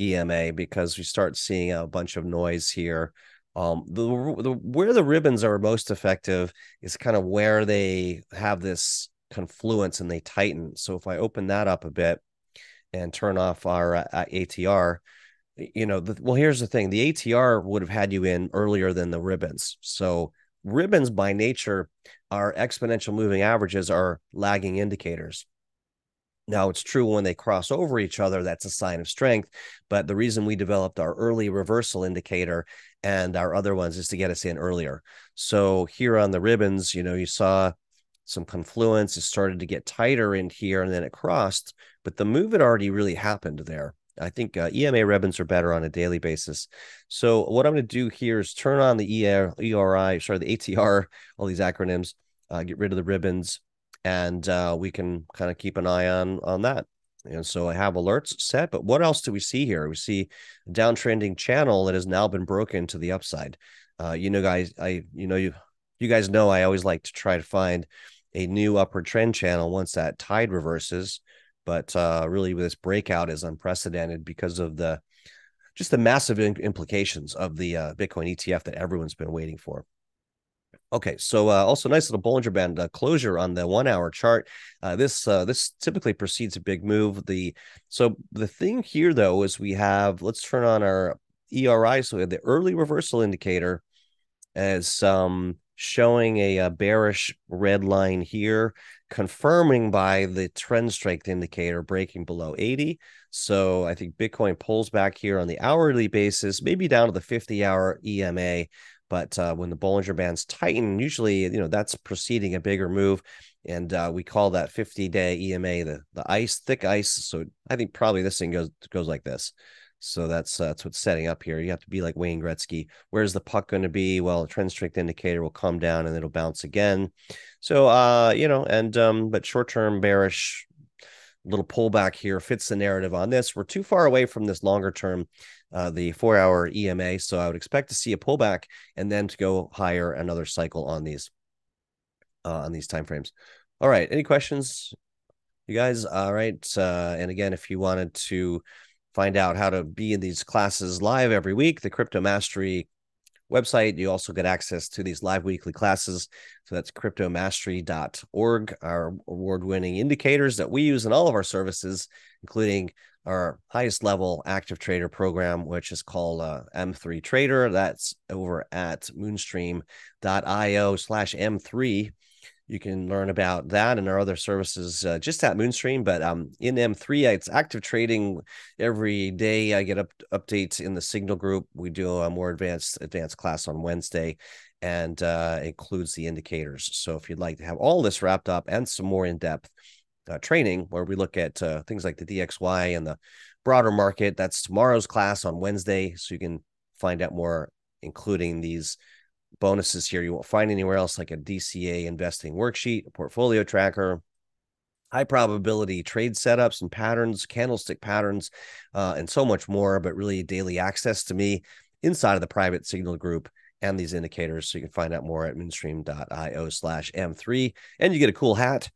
EMA because we start seeing a bunch of noise here. Um, the, the where the ribbons are most effective is kind of where they have this confluence and they tighten. So if I open that up a bit and turn off our uh, ATR, you know, the, well, here's the thing: the ATR would have had you in earlier than the ribbons. So ribbons by nature are exponential moving averages are lagging indicators. Now, it's true when they cross over each other, that's a sign of strength. But the reason we developed our early reversal indicator and our other ones is to get us in earlier. So here on the ribbons, you know, you saw some confluence. It started to get tighter in here and then it crossed, but the move had already really happened there. I think uh, EMA ribbons are better on a daily basis. So what I'm going to do here is turn on the ER, ERI, sorry, the ATR, all these acronyms, uh, get rid of the ribbons, and uh, we can kind of keep an eye on on that. And so I have alerts set, but what else do we see here? We see a downtrending channel that has now been broken to the upside. Uh, you know, guys, I you know you you guys know I always like to try to find a new upward trend channel once that tide reverses. But uh, really, this breakout is unprecedented because of the just the massive implications of the uh, Bitcoin ETF that everyone's been waiting for. Okay, so uh, also nice little Bollinger Band uh, closure on the one hour chart. Uh, this uh, this typically precedes a big move. The so the thing here though is we have let's turn on our ERI. So we have the early reversal indicator as um showing a, a bearish red line here, confirming by the trend strength indicator breaking below 80. So I think Bitcoin pulls back here on the hourly basis, maybe down to the 50 hour EMA. But uh, when the Bollinger Bands tighten, usually you know that's preceding a bigger move, and uh, we call that 50 day EMA the the ice, thick ice. So I think probably this thing goes goes like this. So that's uh, that's what's setting up here. You have to be like Wayne Gretzky. Where's the puck going to be? Well, a trend strength indicator will come down and it'll bounce again. So uh, you know, and um, but short term bearish little pullback here fits the narrative on this. We're too far away from this longer term uh, the four hour EMA. So I would expect to see a pullback and then to go higher another cycle on these uh, on these time frames. All right. Any questions, you guys? All right. Uh, and again, if you wanted to find out how to be in these classes live every week, the Crypto Mastery website. You also get access to these live weekly classes. So that's cryptomastery.org, our award winning indicators that we use in all of our services, including our highest level active trader program, which is called uh, M3 Trader. That's over at moonstream.io slash M3. You can learn about that and our other services uh, just at Moonstream. But um, in M3, it's active trading every day. I get up updates in the Signal group. We do a more advanced advanced class on Wednesday, and uh, includes the indicators. So if you'd like to have all this wrapped up and some more in depth uh, training where we look at uh, things like the DXY and the broader market. That's tomorrow's class on Wednesday. So you can find out more, including these bonuses here you won't find anywhere else, like a DCA investing worksheet, a portfolio tracker, high probability trade setups and patterns, candlestick patterns, uh, and so much more, but really daily access to me inside of the private signal group and these indicators. So you can find out more at moonstream.io slash M3. And you get a cool hat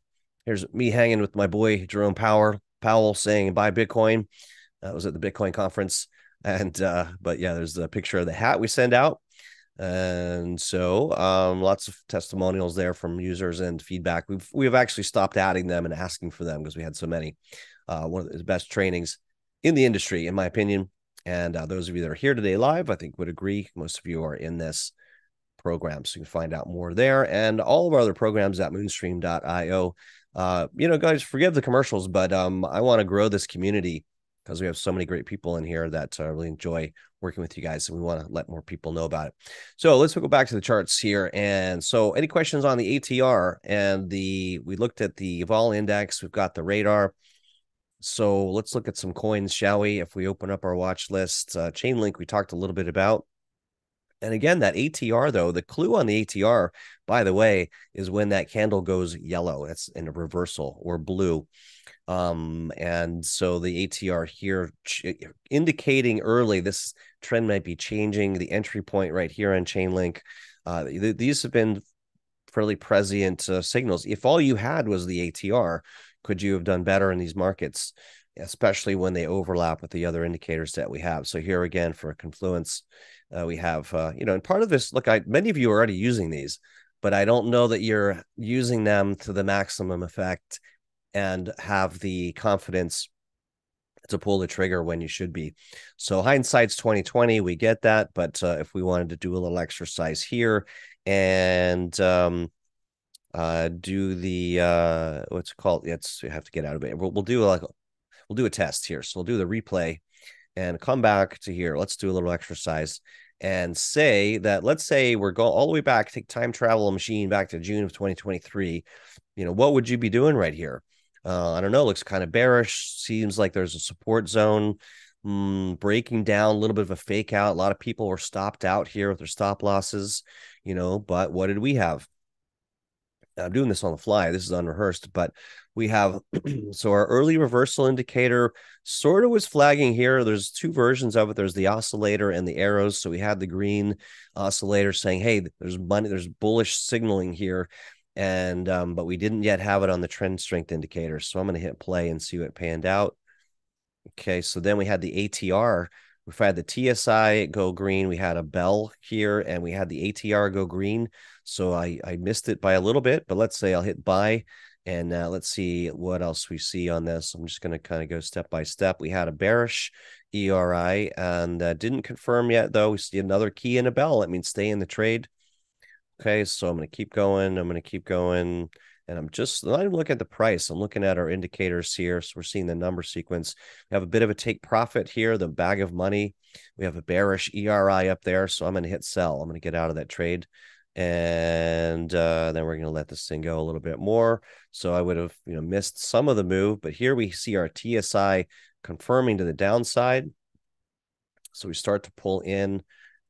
Here's me hanging with my boy Jerome Power Powell saying buy Bitcoin. That was at the Bitcoin conference. And uh, but yeah, there's a picture of the hat we send out. And so um, lots of testimonials there from users and feedback. We've we've actually stopped adding them and asking for them because we had so many. Uh, one of the best trainings in the industry, in my opinion. And uh, those of you that are here today live, I think would agree. Most of you are in this program, so you can find out more there. And all of our other programs at moonstream.io uh, you know, guys, forgive the commercials, but um, I want to grow this community because we have so many great people in here that uh, really enjoy working with you guys, and we want to let more people know about it. So let's go back to the charts here. And so, any questions on the ATR and the? We looked at the vol index. We've got the radar. So let's look at some coins, shall we? If we open up our watch list, uh, Chainlink, we talked a little bit about. And again, that ATR though, the clue on the ATR, by the way, is when that candle goes yellow. That's in a reversal or blue. Um, and so the ATR here ch- indicating early this trend might be changing. The entry point right here on Chainlink. Uh, th- these have been fairly prescient uh, signals. If all you had was the ATR, could you have done better in these markets? Especially when they overlap with the other indicators that we have. So here again for confluence, uh, we have, uh, you know, and part of this, look, I many of you are already using these, but I don't know that you're using them to the maximum effect and have the confidence to pull the trigger when you should be. So hindsight's 2020, we get that, but uh, if we wanted to do a little exercise here and um, uh, do the uh, what's it called? It's we have to get out of it. We'll, we'll do like we'll do a test here. So we'll do the replay and come back to here. Let's do a little exercise and say that let's say we're going all the way back, take time travel machine back to June of 2023. You know, what would you be doing right here? Uh, I don't know. Looks kind of bearish. Seems like there's a support zone mm, breaking down, a little bit of a fake out. A lot of people were stopped out here with their stop losses, you know, but what did we have? I'm doing this on the fly. This is unrehearsed, but we have [CLEARS THROAT] so our early reversal indicator sort of was flagging here. There's two versions of it. There's the oscillator and the arrows. So we had the green oscillator saying, "Hey, there's money. There's bullish signaling here," and um, but we didn't yet have it on the trend strength indicator. So I'm going to hit play and see what panned out. Okay, so then we had the ATR. We had the TSI go green. We had a bell here, and we had the ATR go green. So I I missed it by a little bit, but let's say I'll hit buy, and uh, let's see what else we see on this. I'm just going to kind of go step by step. We had a bearish ERI and uh, didn't confirm yet, though. We see another key and a bell. That means stay in the trade. Okay, so I'm going to keep going. I'm going to keep going. And I'm just not even looking at the price. I'm looking at our indicators here. So we're seeing the number sequence. We have a bit of a take profit here, the bag of money. We have a bearish ERI up there. So I'm going to hit sell. I'm going to get out of that trade. And uh, then we're going to let this thing go a little bit more. So I would have, you know, missed some of the move, but here we see our TSI confirming to the downside. So we start to pull in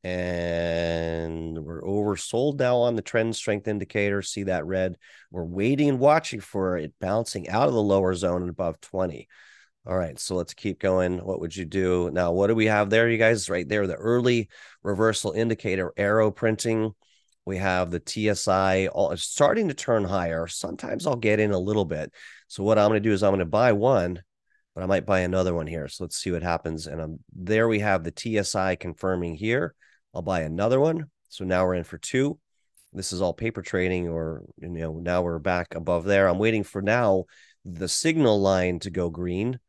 and we're oversold now on the trend strength indicator. See that red? We're waiting and watching for it bouncing out of the lower zone and above 20. All right, so let's keep going. What would you do now? What do we have there, you guys? Right there, the early reversal indicator arrow printing. We have the TSI all starting to turn higher. Sometimes I'll get in a little bit. So what I'm going to do is I'm going to buy one, but I might buy another one here. So let's see what happens. And I'm there. We have the TSI confirming here. I'll buy another one. So now we're in for two. This is all paper trading, or you know, now we're back above there. I'm waiting for now the signal line to go green.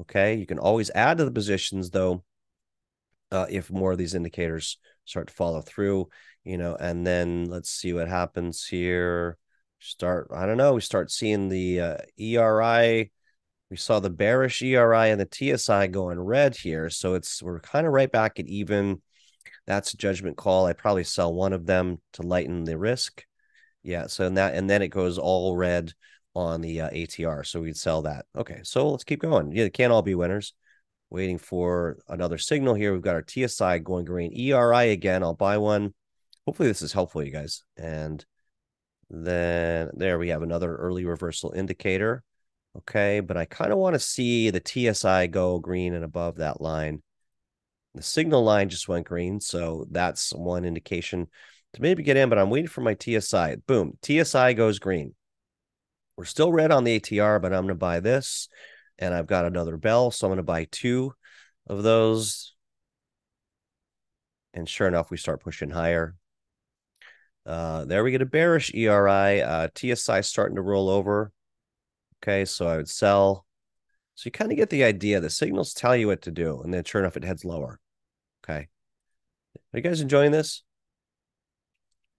Okay, you can always add to the positions though, uh, if more of these indicators start to follow through, you know, and then let's see what happens here. Start, I don't know, we start seeing the uh, ERI. We saw the bearish ERI and the TSI going red here. So it's we're kind of right back at even that's a judgment call. I probably sell one of them to lighten the risk. Yeah. So in that, and then it goes all red on the uh, ATR. So we'd sell that. Okay. So let's keep going. Yeah, it can't all be winners. Waiting for another signal here. We've got our TSI going green. ERI again. I'll buy one. Hopefully this is helpful, you guys. And then there we have another early reversal indicator. Okay. But I kind of want to see the TSI go green and above that line. The signal line just went green. So that's one indication to maybe get in, but I'm waiting for my TSI. Boom. TSI goes green. We're still red on the ATR, but I'm going to buy this. And I've got another bell. So I'm going to buy two of those. And sure enough, we start pushing higher. Uh, there we get a bearish ERI. Uh, TSI starting to roll over. Okay, so I would sell. So you kind of get the idea. The signals tell you what to do, and then sure enough, it heads lower. Okay. Are you guys enjoying this?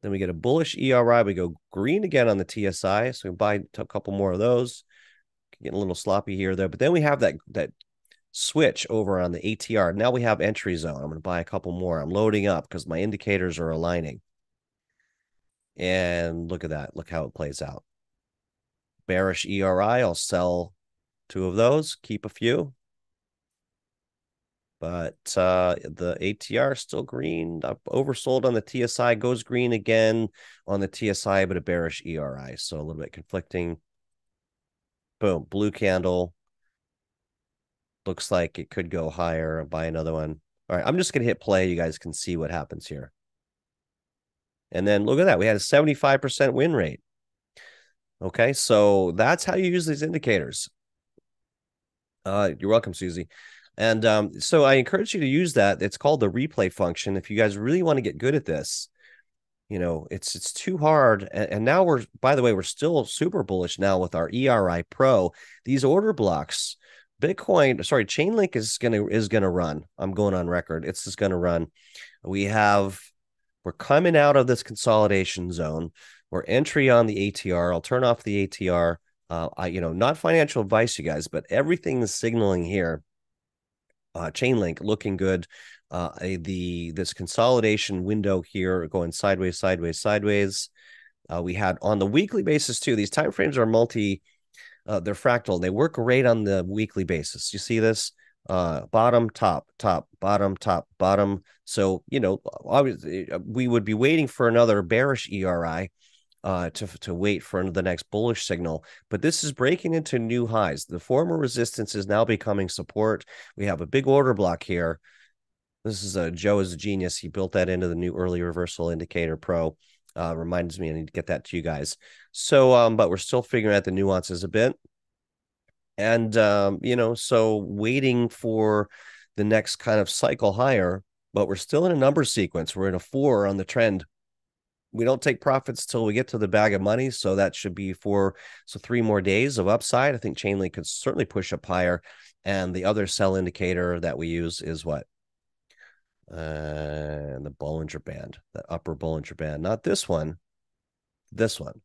Then we get a bullish ERI. We go green again on the TSI. So we buy a couple more of those. Getting a little sloppy here, though. But then we have that that switch over on the ATR. Now we have entry zone. I'm going to buy a couple more. I'm loading up because my indicators are aligning. And look at that. Look how it plays out. Bearish ERI. I'll sell two of those, keep a few but uh, the ATR still green. oversold on the TSI, goes green again on the TSI, but a bearish ERI. So a little bit conflicting. Boom, blue candle. Looks like it could go higher. buy another one. All right, I'm just going to hit play. You guys can see what happens here. And then look at that. We had a 75% win rate. Okay, so that's how you use these indicators. Uh, you're welcome, Susie. And um, so I encourage you to use that. It's called the replay function. If you guys really want to get good at this, you know, it's it's too hard. And, and now we're, by the way, we're still super bullish now with our ERI Pro. These order blocks, Bitcoin, sorry, Chainlink is gonna is gonna run. I'm going on record. It's just gonna run. We have we're coming out of this consolidation zone. or entry on the ATR. I'll turn off the ATR. Uh, I, you know, not financial advice, you guys, but everything is signaling here. Uh, Chainlink looking good. Uh, the this consolidation window here going sideways, sideways, sideways. Uh, we had on the weekly basis too. These time frames are multi, uh, they're fractal. They work great on the weekly basis. You see this? uh bottom top top bottom top bottom so you know obviously uh, we would be waiting for another bearish eri uh to to wait for the next bullish signal but this is breaking into new highs. The former resistance is now becoming support. We have a big order block here. This is a joe is a genius. He built that into the new early reversal indicator pro. Uh reminds me i need to get that to you guys. So um but we're still figuring out the nuances a bit. And um, you know, so waiting for the next kind of cycle higher, but we're still in a number sequence. We're in a four on the trend. We don't take profits till we get to the bag of money, so that should be for so three more days of upside. I think Chainlink could certainly push up higher, and the other sell indicator that we use is what uh, the Bollinger Band, the upper Bollinger Band, not this one, this one.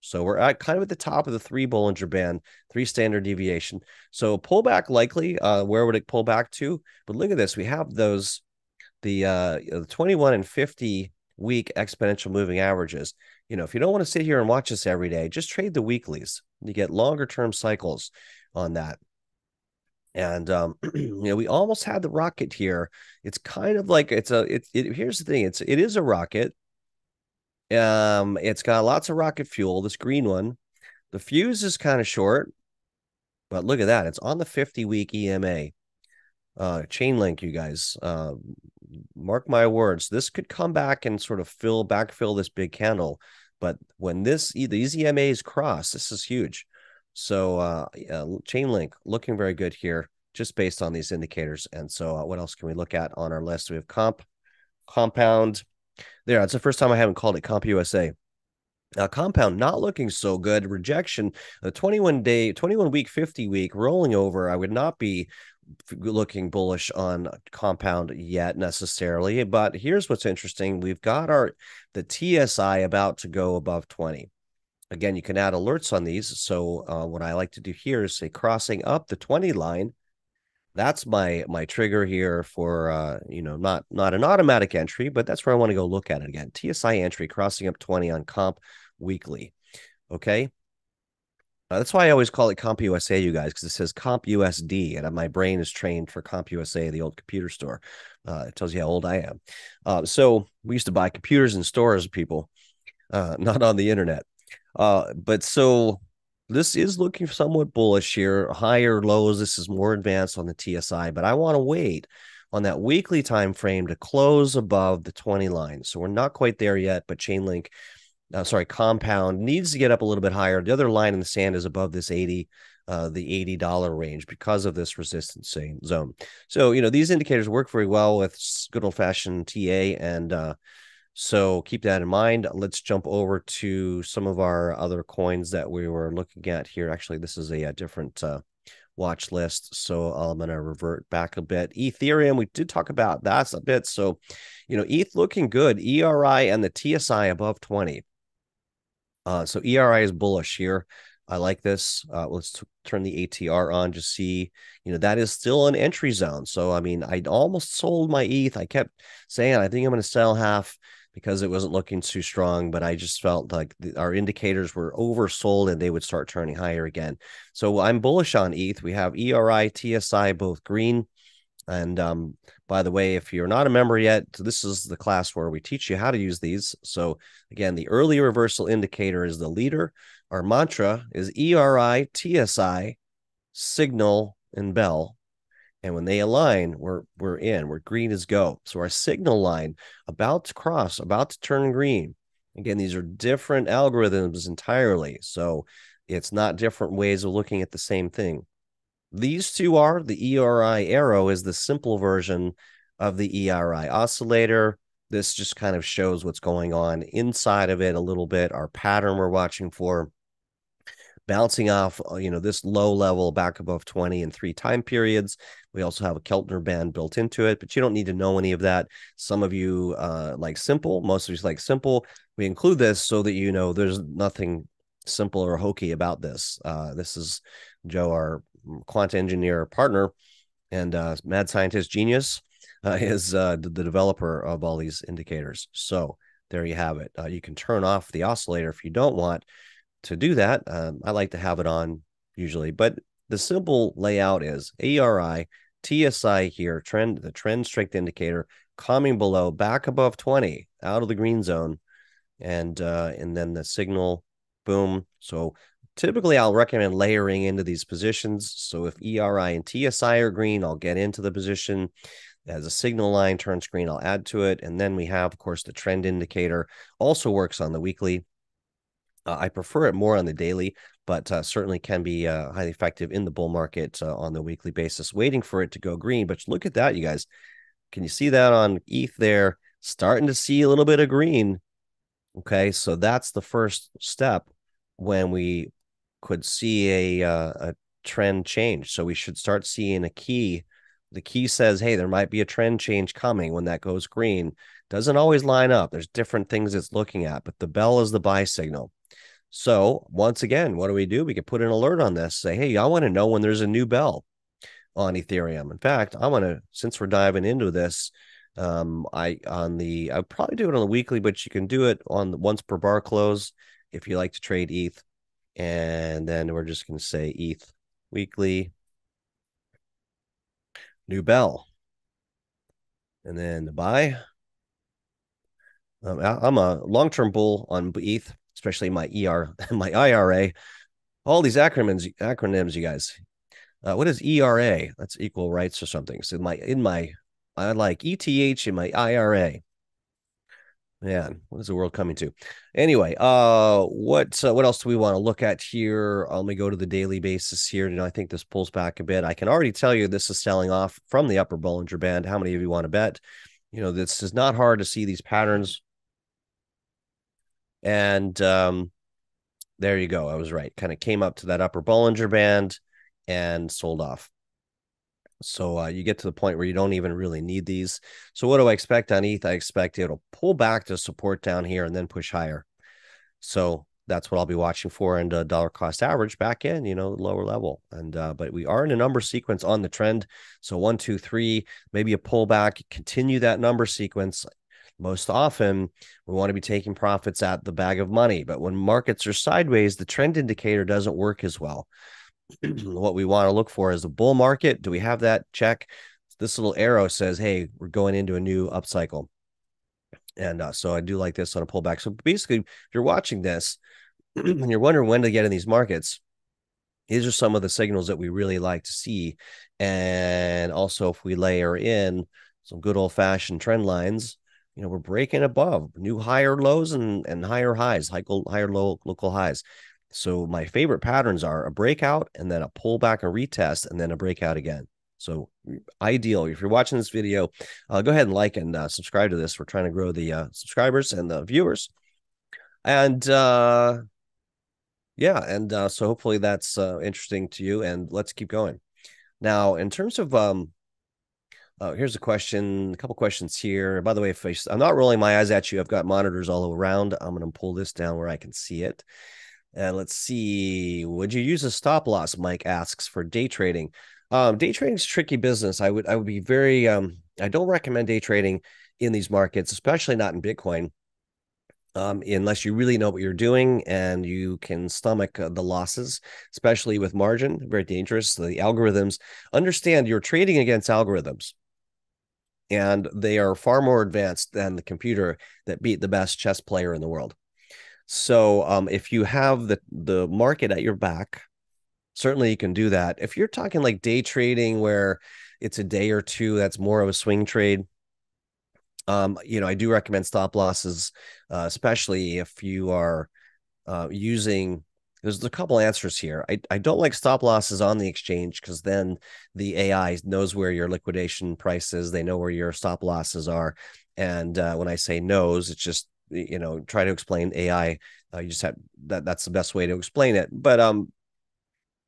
So we're at kind of at the top of the three Bollinger Band, three standard deviation. So pullback likely. Uh, where would it pull back to? But look at this. We have those the uh the 21 and 50 week exponential moving averages. You know, if you don't want to sit here and watch this every day, just trade the weeklies. You get longer term cycles on that. And um, [CLEARS THROAT] you know, we almost had the rocket here. It's kind of like it's a it, it here's the thing, it's it is a rocket um, it's got lots of rocket fuel. This green one, the fuse is kind of short, but look at that. It's on the 50 week EMA. Uh, chain link, you guys. Uh, mark my words. This could come back and sort of fill backfill this big candle. But when this these EMAs cross, this is huge. So uh, uh chain link looking very good here, just based on these indicators. And so, uh, what else can we look at on our list? We have comp, compound, there, it's the first time I haven't called it CompUSA. Uh, compound not looking so good. Rejection, the 21 day, 21 week, 50 week rolling over. I would not be looking bullish on compound yet necessarily. But here's what's interesting: we've got our the TSI about to go above 20. Again, you can add alerts on these. So uh, what I like to do here is say crossing up the 20 line that's my my trigger here for uh you know not not an automatic entry but that's where i want to go look at it again tsi entry crossing up 20 on comp weekly okay uh, that's why i always call it comp usa you guys because it says comp usd and my brain is trained for comp usa the old computer store uh, it tells you how old i am uh, so we used to buy computers in stores people uh, [LAUGHS] not on the internet uh, but so this is looking somewhat bullish here. Higher lows. This is more advanced on the TSI, but I want to wait on that weekly time frame to close above the 20 line. So we're not quite there yet, but Chainlink, uh, sorry, Compound needs to get up a little bit higher. The other line in the sand is above this 80, uh, the $80 range because of this resistance zone. So, you know, these indicators work very well with good old fashioned TA and, uh, so keep that in mind. Let's jump over to some of our other coins that we were looking at here. Actually, this is a, a different uh, watch list. So I'm going to revert back a bit. Ethereum, we did talk about that a bit. So, you know, ETH looking good. ERI and the TSI above 20. Uh, so ERI is bullish here. I like this. Uh, let's t- turn the ATR on to see, you know, that is still an entry zone. So, I mean, I almost sold my ETH. I kept saying, I think I'm going to sell half because it wasn't looking too strong. But I just felt like the, our indicators were oversold and they would start turning higher again. So I'm bullish on ETH. We have ERI, TSI, both green. And um, by the way, if you're not a member yet, this is the class where we teach you how to use these. So again, the early reversal indicator is the leader. Our mantra is E R I T S I, signal, and bell. And when they align, we're we're in. We're green as go. So our signal line about to cross, about to turn green. Again, these are different algorithms entirely. So it's not different ways of looking at the same thing. These two are the ERI arrow is the simple version of the ERI oscillator. This just kind of shows what's going on inside of it a little bit, our pattern we're watching for. bouncing off, uh, you know, this low level back above 20 in three time periods. We also have a Keltner band built into it, but you don't need to know any of that. Some of you uh, like simple, most of you like simple. We include this so that you know there's nothing simple or hokey about this. Uh, this is Joe, our quant engineer partner and uh, mad scientist genius, uh, is uh, the, the developer of all these indicators. So there you have it. Uh, you can turn off the oscillator if you don't want to do that, um, I like to have it on usually, but the simple layout is ARI, TSI here, trend, the trend strength indicator coming below, back above 20, out of the green zone, and uh, and then the signal, boom. So typically I'll recommend layering into these positions. So if ERI and TSI are green, I'll get into the position. As a signal line turns green, I'll add to it. And then we have, of course, the trend indicator also works on the weekly. Uh, I prefer it more on the daily, but uh, certainly can be uh, highly effective in the bull market uh, on the weekly basis, waiting for it to go green. But look at that, you guys. Can you see that on ETH there? Starting to see a little bit of green. Okay, so that's the first step when we could see a, uh, a trend change. So we should start seeing a key. The key says, hey, there might be a trend change coming when that goes green. Doesn't always line up. There's different things it's looking at, but the bell is the buy signal. So once again, what do we do? We can put an alert on this. Say, hey, I want to know when there's a new bell on Ethereum. In fact, I want to, since we're diving into this, um, I on the I probably do it on the weekly, but you can do it on the once per bar close if you like to trade ETH. And then we're just going to say ETH weekly, new bell, and then the buy. Um, I'm a long term bull on ETH especially my ER, [LAUGHS] my IRA, all these acronyms, acronyms, you guys. Uh, what is ERA? That's equal rights or something. So my in my I like ETH in my IRA. Man, what is the world coming to? Anyway, uh, what uh, what else do we want to look at here? Let me go to the daily basis here. You know, I think this pulls back a bit. I can already tell you this is selling off from the upper Bollinger Band. How many of you want to bet? You know, this is not hard to see these patterns and um, there you go. I was right. Kind of came up to that upper Bollinger Band and sold off. So uh, you get to the point where you don't even really need these. So what do I expect on ETH? I expect it'll pull back to support down here and then push higher. So that's what I'll be watching for. And uh, dollar cost average back in, you know, lower level. And uh, but we are in a number sequence on the trend. So one, two, three, maybe a pullback. Continue that number sequence most often we want to be taking profits at the bag of money but when markets are sideways the trend indicator doesn't work as well [CLEARS THROAT] what we want to look for is a bull market. Do we have that? Check. This little arrow says hey we're going into a new upcycle. And uh, so i do like this on a pullback. So basically if you're watching this [CLEARS THROAT] and you're wondering when to get in these markets these are some of the signals that we really like to see. And also if we layer in some good old fashioned trend lines you know, we're breaking above new higher lows and, and higher highs, higher, higher low local highs. So my favorite patterns are a breakout and then a pullback and retest and then a breakout again. So ideal. If you're watching this video, uh, go ahead and like and uh, subscribe to this. We're trying to grow the uh, subscribers and the viewers. And uh, yeah, and uh, so hopefully that's uh, interesting to you. And let's keep going. Now, in terms of um, uh, here's a question, a couple questions here. By the way, if I, am not rolling my eyes at you, I've got monitors all around. I'm going to pull this down where I can see it. And let's see. Would you use a stop loss? Mike asks for day trading. Um, day trading is tricky business. I would I would be very um, I don't recommend day trading in these markets, especially not in Bitcoin. Um, unless you really know what you're doing and you can stomach uh, the losses, especially with margin, very dangerous. The algorithms understand you're trading against algorithms and they are far more advanced than the computer that beat the best chess player in the world. So um, if you have the the market at your back, certainly you can do that. If you're talking like day trading where it's a day or two, that's more of a swing trade. Um, you know, I do recommend stop losses, uh, especially if you are uh, using there's a couple answers here. I, I don't like stop losses on the exchange because then the AI knows where your liquidation price is. They know where your stop losses are. And uh, when I say knows, it's just you know try to explain AI. Uh, you just have that. That's the best way to explain it. But um,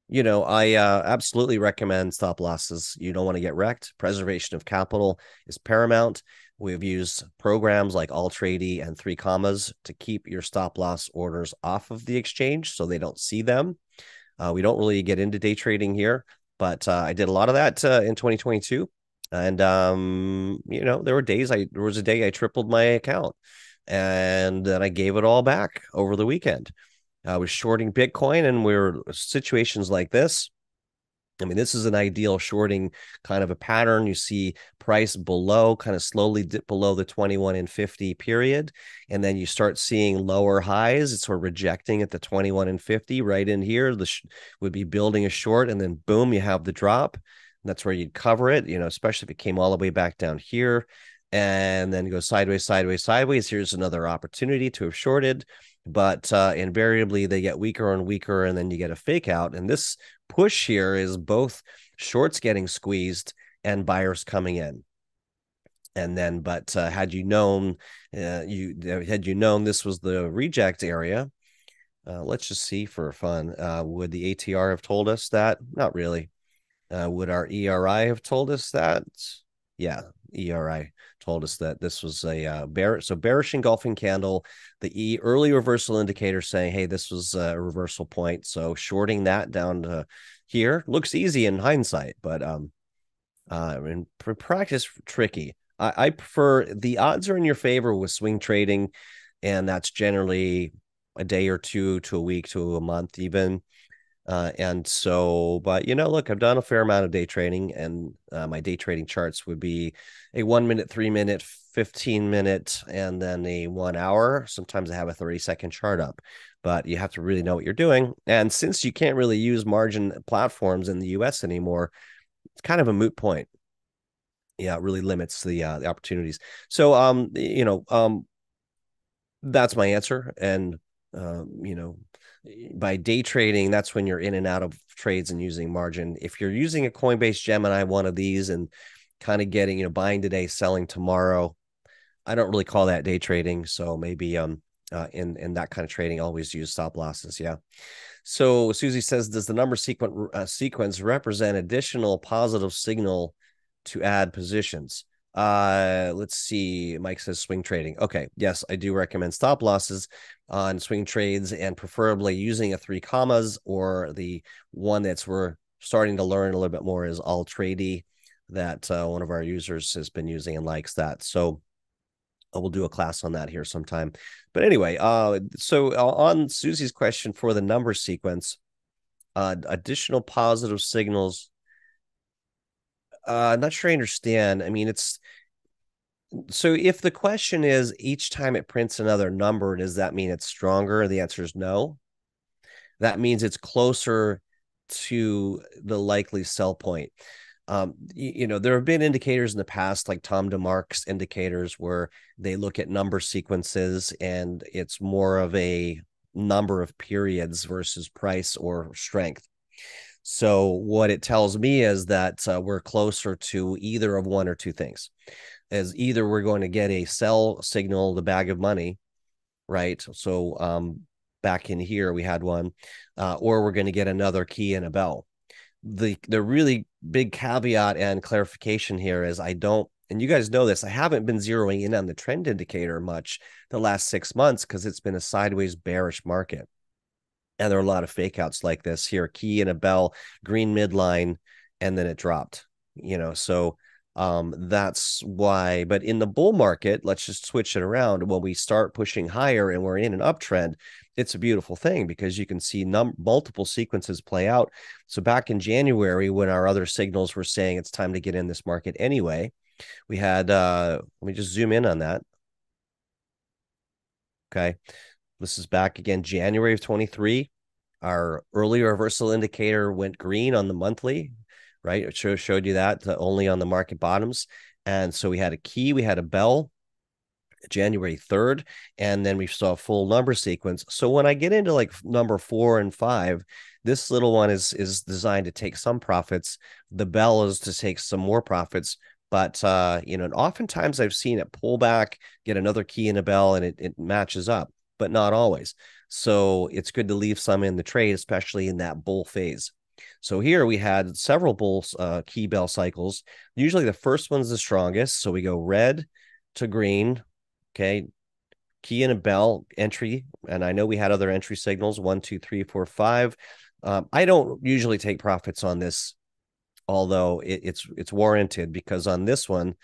you know, I uh, absolutely recommend stop losses. You don't want to get wrecked. Preservation of capital is paramount. We've used programs like Altrady and Three Commas to keep your stop loss orders off of the exchange so they don't see them. Uh, we don't really get into day trading here, but uh, I did a lot of that uh, in 2022. And um, you know, there were days I there was a day I tripled my account, and then I gave it all back over the weekend. I was shorting Bitcoin, and we are situations like this. I mean, this is an ideal shorting kind of a pattern. You see price below, kind of slowly dip below the 21 and 50 period. And then you start seeing lower highs. It's sort of rejecting at the 21 and 50 right in here. This sh- would be building a short, and then boom, you have the drop. And that's where you'd cover it, you know, especially if it came all the way back down here and then go sideways, sideways, sideways. Here's another opportunity to have shorted but uh, invariably they get weaker and weaker, and then you get a fake out. And this push here is both shorts getting squeezed and buyers coming in. And then, but uh, had you known, uh, you had you known this was the reject area, uh, let's just see for fun. Uh, would the ATR have told us that? Not really. Uh, would our ERI have told us that? Yeah, ERI told us that this was a uh, bear. So bearish engulfing candle, the E early reversal indicator saying, hey, this was a reversal point. So shorting that down to here looks easy in hindsight, but um, uh, in practice, tricky. I, I prefer the odds are in your favor with swing trading, and that's generally a day or two to a week to a month even. Uh, and so, but you know, look, I've done a fair amount of day trading, and uh, my day trading charts would be a one minute, three minute, 15 minute, and then a one hour. Sometimes I have a 30 second chart up, but you have to really know what you're doing. And since you can't really use margin platforms in the US anymore, it's kind of a moot point. Yeah, it really limits the uh, the opportunities. So, um, you know, um, that's my answer. And, um, you know, by day trading, that's when you're in and out of trades and using margin. If you're using a Coinbase Gemini, one of these, and kind of getting, you know, buying today, selling tomorrow, I don't really call that day trading. So maybe um uh, in in that kind of trading, always use stop losses. Yeah. So Susie says, does the number sequence uh, sequence represent additional positive signal to add positions? Uh, let's see. Mike says swing trading. Okay, yes, I do recommend stop losses on swing trades and preferably using a three commas or the one that's we're starting to learn a little bit more is Altrady that uh, one of our users has been using and likes that. So uh, we'll do a class on that here sometime. But anyway, uh, so uh, on Susie's question for the number sequence, uh, additional positive signals uh, not sure I understand. I mean, it's so if the question is each time it prints another number, does that mean it's stronger? The answer is no. That means it's closer to the likely sell point. Um, you, you, know, there have been indicators in the past, like Tom DeMark's indicators, where they look at number sequences and it's more of a number of periods versus price or strength. So what it tells me is that uh, we're closer to either of one or two things. As either we're going to get a sell signal, the bag of money, right? So um, back in here we had one, uh, or we're going to get another key and a bell. The the really big caveat and clarification here is I don't, and you guys know this, I haven't been zeroing in on the trend indicator much the last six months because it's been a sideways bearish market and there are a lot of fake outs like this here key and a bell green midline and then it dropped you know so um that's why but in the bull market let's just switch it around. When we start pushing higher and we're in an uptrend it's a beautiful thing because you can see num- multiple sequences play out. So back in january when our other signals were saying it's time to get in this market anyway we had uh let me just zoom in on that. Okay. This is back again, January of 23. Our early reversal indicator went green on the monthly, right? It show, showed you that only on the market bottoms. And so we had a key, we had a bell, January 3rd, and then we saw a full number sequence. So when I get into like number four and five, this little one is is designed to take some profits. The bell is to take some more profits, But uh, you know, and oftentimes I've seen it pull back, get another key in a bell, and it, it matches up, but not always. So it's good to leave some in the trade, especially in that bull phase. So here we had several bull uh, key bell cycles. Usually the first one's the strongest. So we go red to green. Okay. Key in a bell entry. And I know we had other entry signals one, two, three, four, five. Um, I don't usually take profits on this, although it, it's it's warranted because on this one,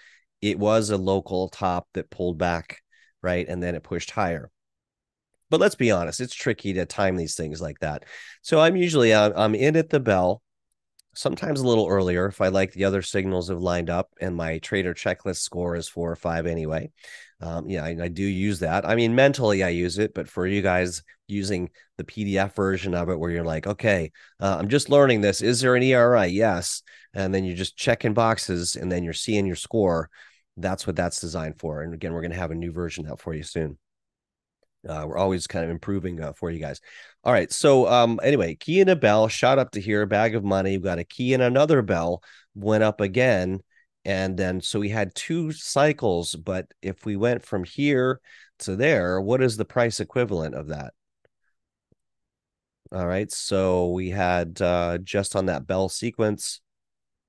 it was a local top that pulled back, right, and then it pushed higher. But let's be honest, it's tricky to time these things like that. So I'm usually uh, I'm in at the bell, sometimes a little earlier if I like the other signals have lined up and my trader checklist score is four or five anyway. Um, yeah, I, I, do use that. I mean, mentally I use it, but for you guys using the PDF version of it, where you're like, okay, uh, I'm just learning this. Is there an ERI? Yes, and then you're just checking boxes, and then you're seeing your score. That's what that's designed for. And again, we're going to have a new version out for you soon. Uh, we're always kind of improving uh, for you guys. All right. So um, anyway, key in a bell shot up to here, bag of money. We've got a key in another bell, went up again. And then so we had two cycles, but if we went from here to there, what is the price equivalent of that? All right. So we had uh, just on that bell sequence,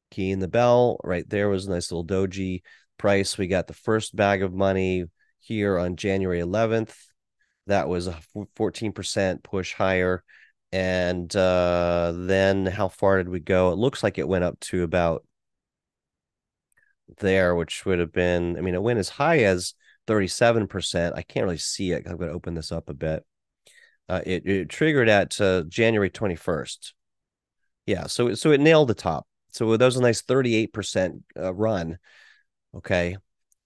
key in the bell right there was a nice little doji price. We got the first bag of money here on January 11th that was a 14% push higher. And uh, then how far did we go? It looks like it went up to about there, which would have been, I mean, it went as high as 37%. I can't really see it. I'm going to open this up a bit. Uh, it, it triggered at uh, January 21st. Yeah, so so it nailed the top. So that was a nice 38% uh, run. Okay.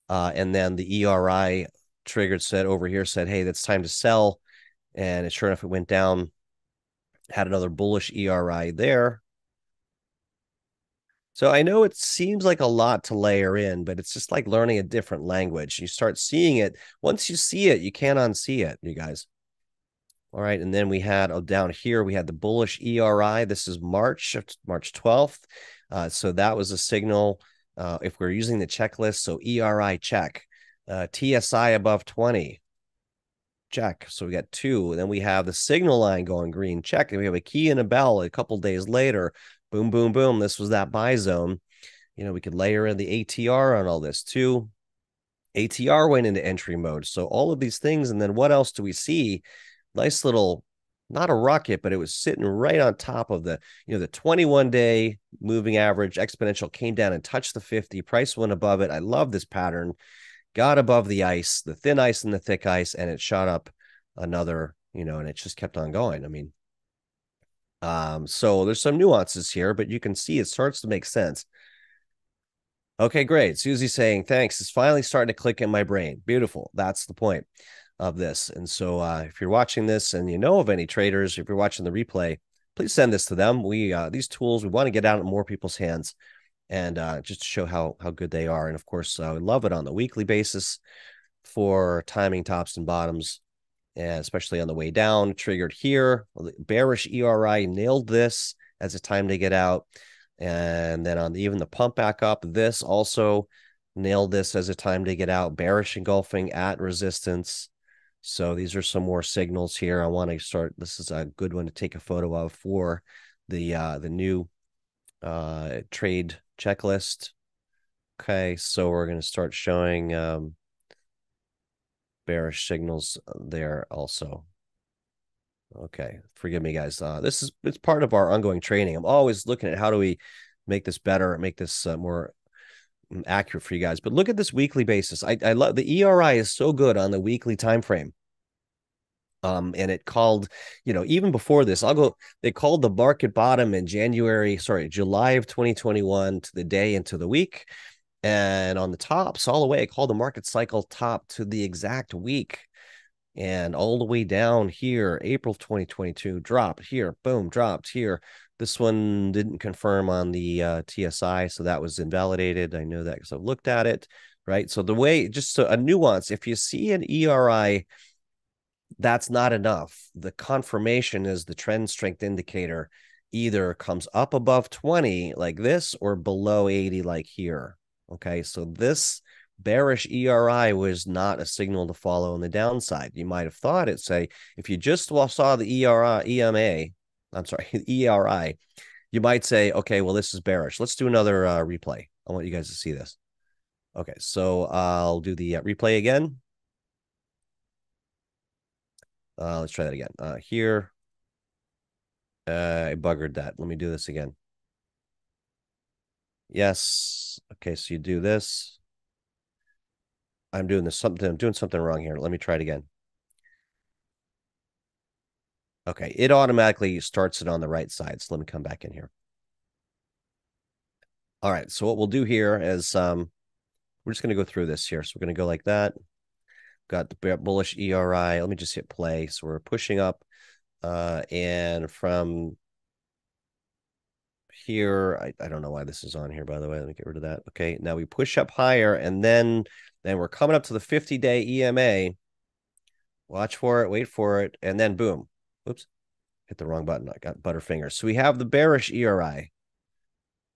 Uh, and then the ERI triggered said over here said, "Hey, that's time to sell," and sure enough, it went down. Had another bullish ERI there. So I know it seems like a lot to layer in, but it's just like learning a different language. You start seeing it. Once you see it, you can't unsee it, you guys. All right. And then we had oh, down here, we had the bullish ERI. This is March, March 12th. Uh, so that was a signal. Uh, if we're using the checklist, so ERI check. Uh, TSI above 20. Check. So we got two. And then we have the signal line going green. Check. And we have a key and a bell a couple days later. Boom, boom, boom. This was that buy zone. You know, we could layer in the ATR on all this too. ATR went into entry mode. So all of these things. And then what else do we see? Nice little, not a rocket, but it was sitting right on top of the, you know, the 21 day moving average exponential came down and touched the 50. Price went above it. I love this pattern got above the ice, the thin ice and the thick ice, and it shot up another, you know, and it just kept on going. I mean, um, so there's some nuances here, but you can see it starts to make sense. Okay, great. Susie saying thanks. It's finally starting to click in my brain. Beautiful. That's the point of this. And so uh, if you're watching this and you know of any traders, if you're watching the replay, please send this to them. We uh, these tools we want to get out in more people's hands and uh, just to show how how good they are. And of course, uh, love it on the weekly basis for timing tops and bottoms, and especially on the way down. Triggered here, bearish ERI nailed this as a time to get out, and then on the, even the pump back up, this also nailed this as a time to get out. Bearish engulfing at resistance. So these are some more signals here. I want to start. This is a good one to take a photo of for the uh, the new uh, trade checklist. Okay, so we're going to start showing um, bearish signals there also. Okay, forgive me, guys. Uh, this is it's part of our ongoing training. I'm always looking at how do we make this better, make this uh, more mm, accurate for you guys. But look at this weekly basis. I, I love the ERI is so good on the weekly time frame. Um, and it called, you know, even before this, I'll go, they called the market bottom in January, sorry, July of 2021 to the day into the week. And on the tops, all the way, I called the market cycle top to the exact week. And all the way down here, April 2022, dropped here, boom, dropped here. This one didn't confirm on the uh, TSI, so that was invalidated. I know that because I've looked at it, right? So the way, just so a nuance, if you see an ERI that's not enough. The confirmation is the trend strength indicator either comes up above 20 like this or below 80 like here. Okay, so this bearish ERI was not a signal to follow on the downside. You might have thought it say if you just saw the ERI EMA, I'm sorry, [LAUGHS] ERI, you might say, okay, well this is bearish. Let's do another uh, replay. I want you guys to see this. Okay, so I'll do the uh, replay again. Uh, let's try that again. Uh, here, uh, I buggered that. Let me do this again. Yes. Okay, so you do this. I'm doing this something. I'm doing something wrong here. Let me try it again. Okay, it automatically starts it on the right side. So let me come back in here. All right, so what we'll do here is um, we're just going to go through this here. So we're going to go like that. Got the bullish ERI. Let me just hit play. So we're pushing up. Uh, and from here, I, I don't know why this is on here, by the way. Let me get rid of that. Okay, now we push up higher, and then then we're coming up to the 50-day EMA. Watch for it, wait for it, and then boom. Oops, hit the wrong button. I got butterfingers. So we have the bearish ERI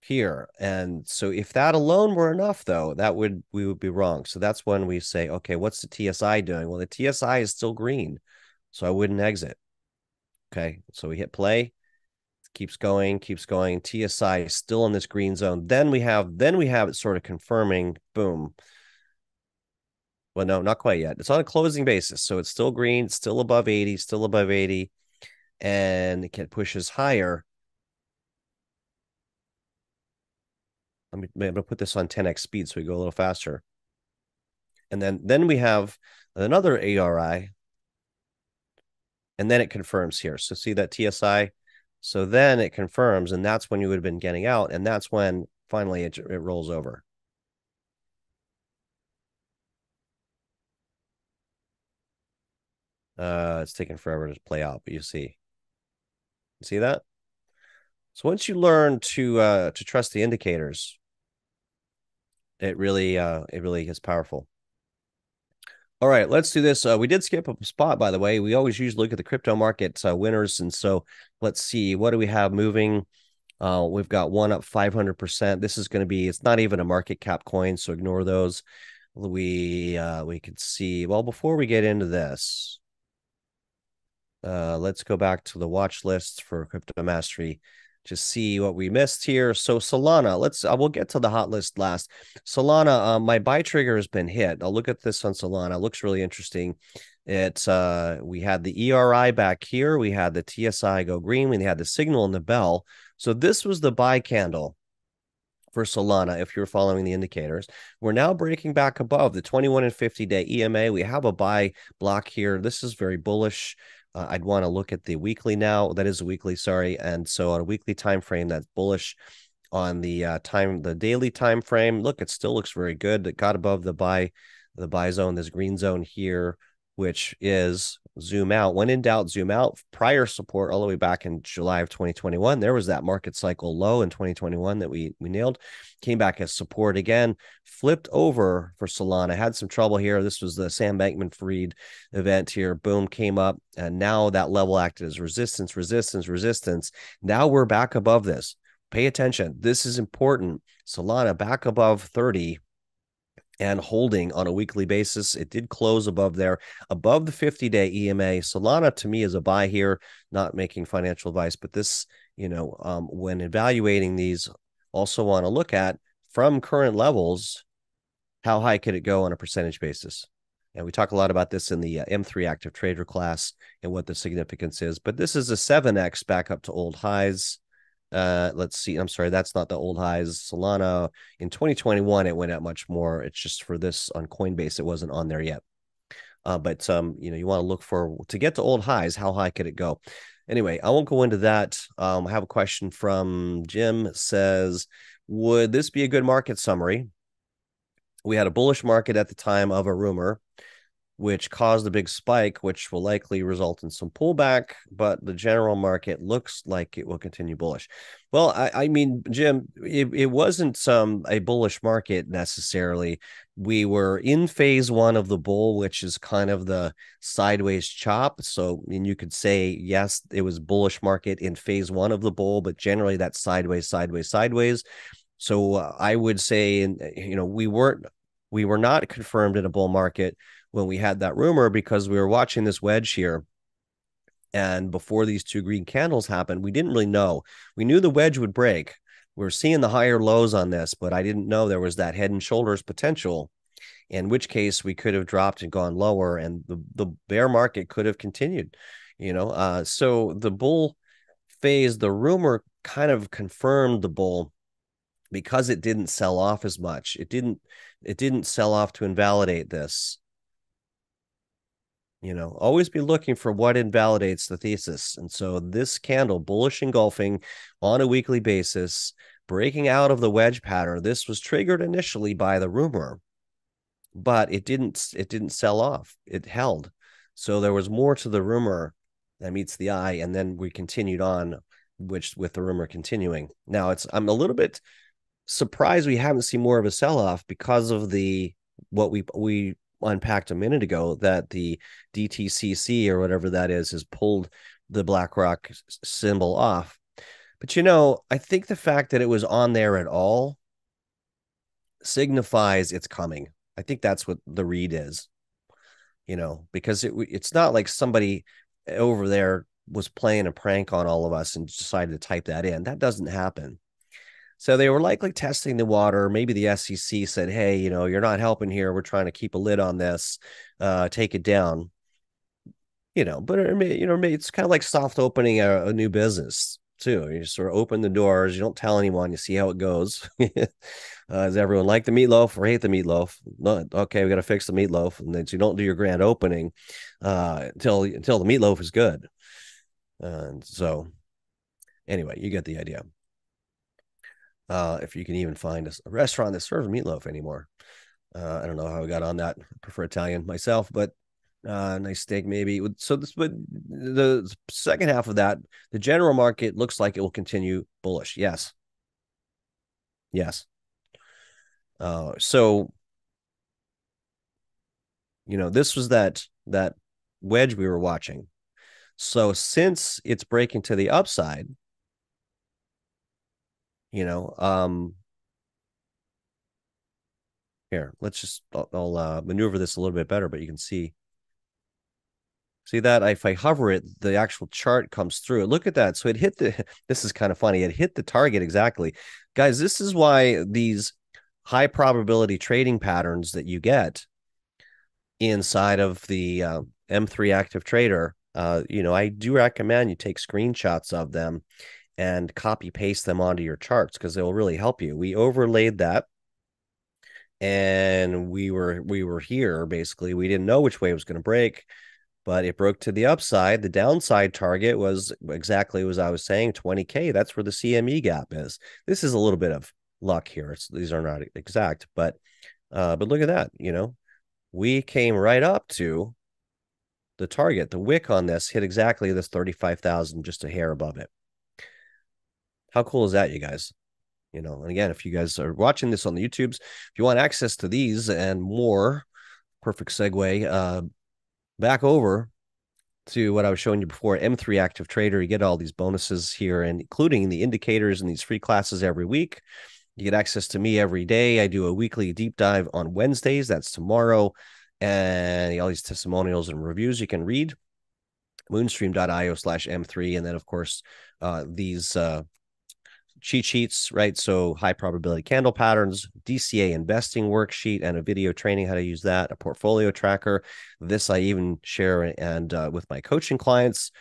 here. And so if that alone were enough, though, that would we would be wrong. So that's when we say, okay, what's the TSI doing? Well, the TSI is still green. So I wouldn't exit. Okay. So we hit play. Keeps going, keeps going. TSI is still in this green zone. Then we have then we have it sort of confirming, boom. Well, no, not quite yet. It's on a closing basis. So it's still green, still above 80, still above 80. And it pushes higher Let me, I'm gonna put this on 10x speed so we go a little faster. And then then we have another ERI, and then it confirms here. So see that TSI. So then it confirms, and that's when you would have been getting out, and that's when finally it, it rolls over. Uh, it's taking forever to play out, but you see, see that. So once you learn to uh, to trust the indicators, it really uh it really is powerful. All right let's do this. Uh, we did skip a spot by the way. We always usually look at the crypto market uh, winners and so let's see what do we have moving? Uh, we've got one up 500% this is going to be it's not even a market cap coin so ignore those. We uh we can see well before we get into this uh let's go back to the watch list for crypto mastery just see what we missed here. So Solana, let's uh, we'll get to the hot list last. Solana, um, my buy trigger has been hit. I'll look at this on Solana. It looks really interesting. It's uh we had the ERI back here, we had the TSI go green, we had the signal in the bell. So this was the buy candle for Solana, if you're following the indicators. We're now breaking back above the 21 and 50 day EMA. We have a buy block here. This is very bullish. Uh, I'd want to look at the weekly now. That is a weekly, sorry. And so on a weekly time frame, that's bullish. On the uh, time, the daily time frame, look, it still looks very good. It got above the buy, the buy zone, this green zone here, which is zoom out. When in doubt, zoom out. Prior support all the way back in July of 2021, there was that market cycle low in 2021 that we we nailed. Came back as support again, flipped over for Solana. Had some trouble here. This was the Sam Bankman-Fried event here. Boom, came up, and now that level acted as resistance, resistance, resistance. Now we're back above this. Pay attention. This is important. Solana back above 30 and holding on a weekly basis. It did close above there, above the 50 day EMA. Solana to me is a buy here, not making financial advice, but this, you know, um, when evaluating these, also want to look at from current levels, how high could it go on a percentage basis? And we talk a lot about this in the uh, M3 active trader class and what the significance is. But this is a 7x back up to old highs. Uh, let's see. I'm sorry, that's not the old highs. Solana in 2021, it went up much more. It's just for this on Coinbase, it wasn't on there yet. Uh, but um, you know, you want to look for to get to old highs. How high could it go? Anyway, I won't go into that. Um, I have a question from Jim. Says, would this be a good market summary? We had a bullish market at the time of a rumor which caused a big spike, which will likely result in some pullback, but the general market looks like it will continue bullish. Well, I, I mean, Jim, it, it wasn't some a bullish market necessarily. We were in phase one of the bull, which is kind of the sideways chop. So, and you could say, yes, it was bullish market in phase one of the bull, but generally that's sideways, sideways, sideways. So uh, I would say, you know, we weren't we were not confirmed in a bull market when we had that rumor because we were watching this wedge here. And before these two green candles happened, we didn't really know. We knew the wedge would break. We are seeing the higher lows on this, but I didn't know there was that head and shoulders potential. In which case, we could have dropped and gone lower, and the the bear market could have continued. You know, uh, so the bull phase, the rumor kind of confirmed the bull because it didn't sell off as much. It didn't it didn't sell off to invalidate this. You know, always be looking for what invalidates the thesis. And so this candle, bullish engulfing on a weekly basis, breaking out of the wedge pattern, this was triggered initially by the rumor, but it didn't it didn't sell off. It held. So there was more to the rumor that meets the eye. And then we continued on, which with the rumor continuing. Now it's I'm a little bit surprised we haven't seen more of a sell-off because of the what we we unpacked a minute ago that the DTCC or whatever that is has pulled the BlackRock symbol off. But you know, I think the fact that it was on there at all signifies it's coming. I think that's what the read is. You know, because it it's not like somebody over there was playing a prank on all of us and decided to type that in. That doesn't happen. So they were likely testing the water. Maybe the SEC said, "Hey, you know, you're not helping here. We're trying to keep a lid on this. Uh, take it down." You know, but it you know, it's kind of like soft opening a, a new business too. You sort of open the doors. You don't tell anyone. You see how it goes. [LAUGHS] uh, does everyone like the meatloaf or hate the meatloaf? No, okay, we got to fix the meatloaf, and then so you don't do your grand opening uh, until until the meatloaf is good. And so, anyway, you get the idea uh, if you can even find a, a, restaurant that serves meatloaf anymore. Uh, I don't know how I got on that. I prefer Italian myself, but uh, nice steak maybe. So this, but the second half of that, the general market looks like it will continue bullish. Yes, yes. Uh, so you know, this was that that wedge we were watching. So since it's breaking to the upside, you know um here let's just i'll, I'll uh, maneuver this a little bit better but you can see. See that? If i hover it the actual chart comes through. Look at that. So it hit the [LAUGHS] this is kind of funny. It hit the target exactly. Guys this is why these high probability trading patterns that you get inside of the uh, m3 active trader uh, you know i do recommend you take screenshots of them and copy paste them onto your charts because they will really help you. We overlaid that and we were we were here basically. We didn't know which way it was going to break, but it broke to the upside. The downside target was exactly as I was saying, 20k. That's where the CME gap is. This is a little bit of luck here. It's, these are not exact, but uh, but look at that. You know, we came right up to the target. The wick on this hit exactly this 35,000, just a hair above it. How cool is that, you guys? You know, and again, if you guys are watching this on the YouTubes, if you want access to these and more, perfect segue uh, back over to what I was showing you before M3 Active Trader. You get all these bonuses here, and including the indicators and these free classes every week. You get access to me every day. I do a weekly deep dive on Wednesdays. That's tomorrow. And all these testimonials and reviews you can read. Moonstream.io slash M3. And then, of course, uh, these uh, cheat sheets, right? So high probability candle patterns, DCA investing worksheet, and a video training how to use that, a portfolio tracker. This I even share and uh, with my coaching clients.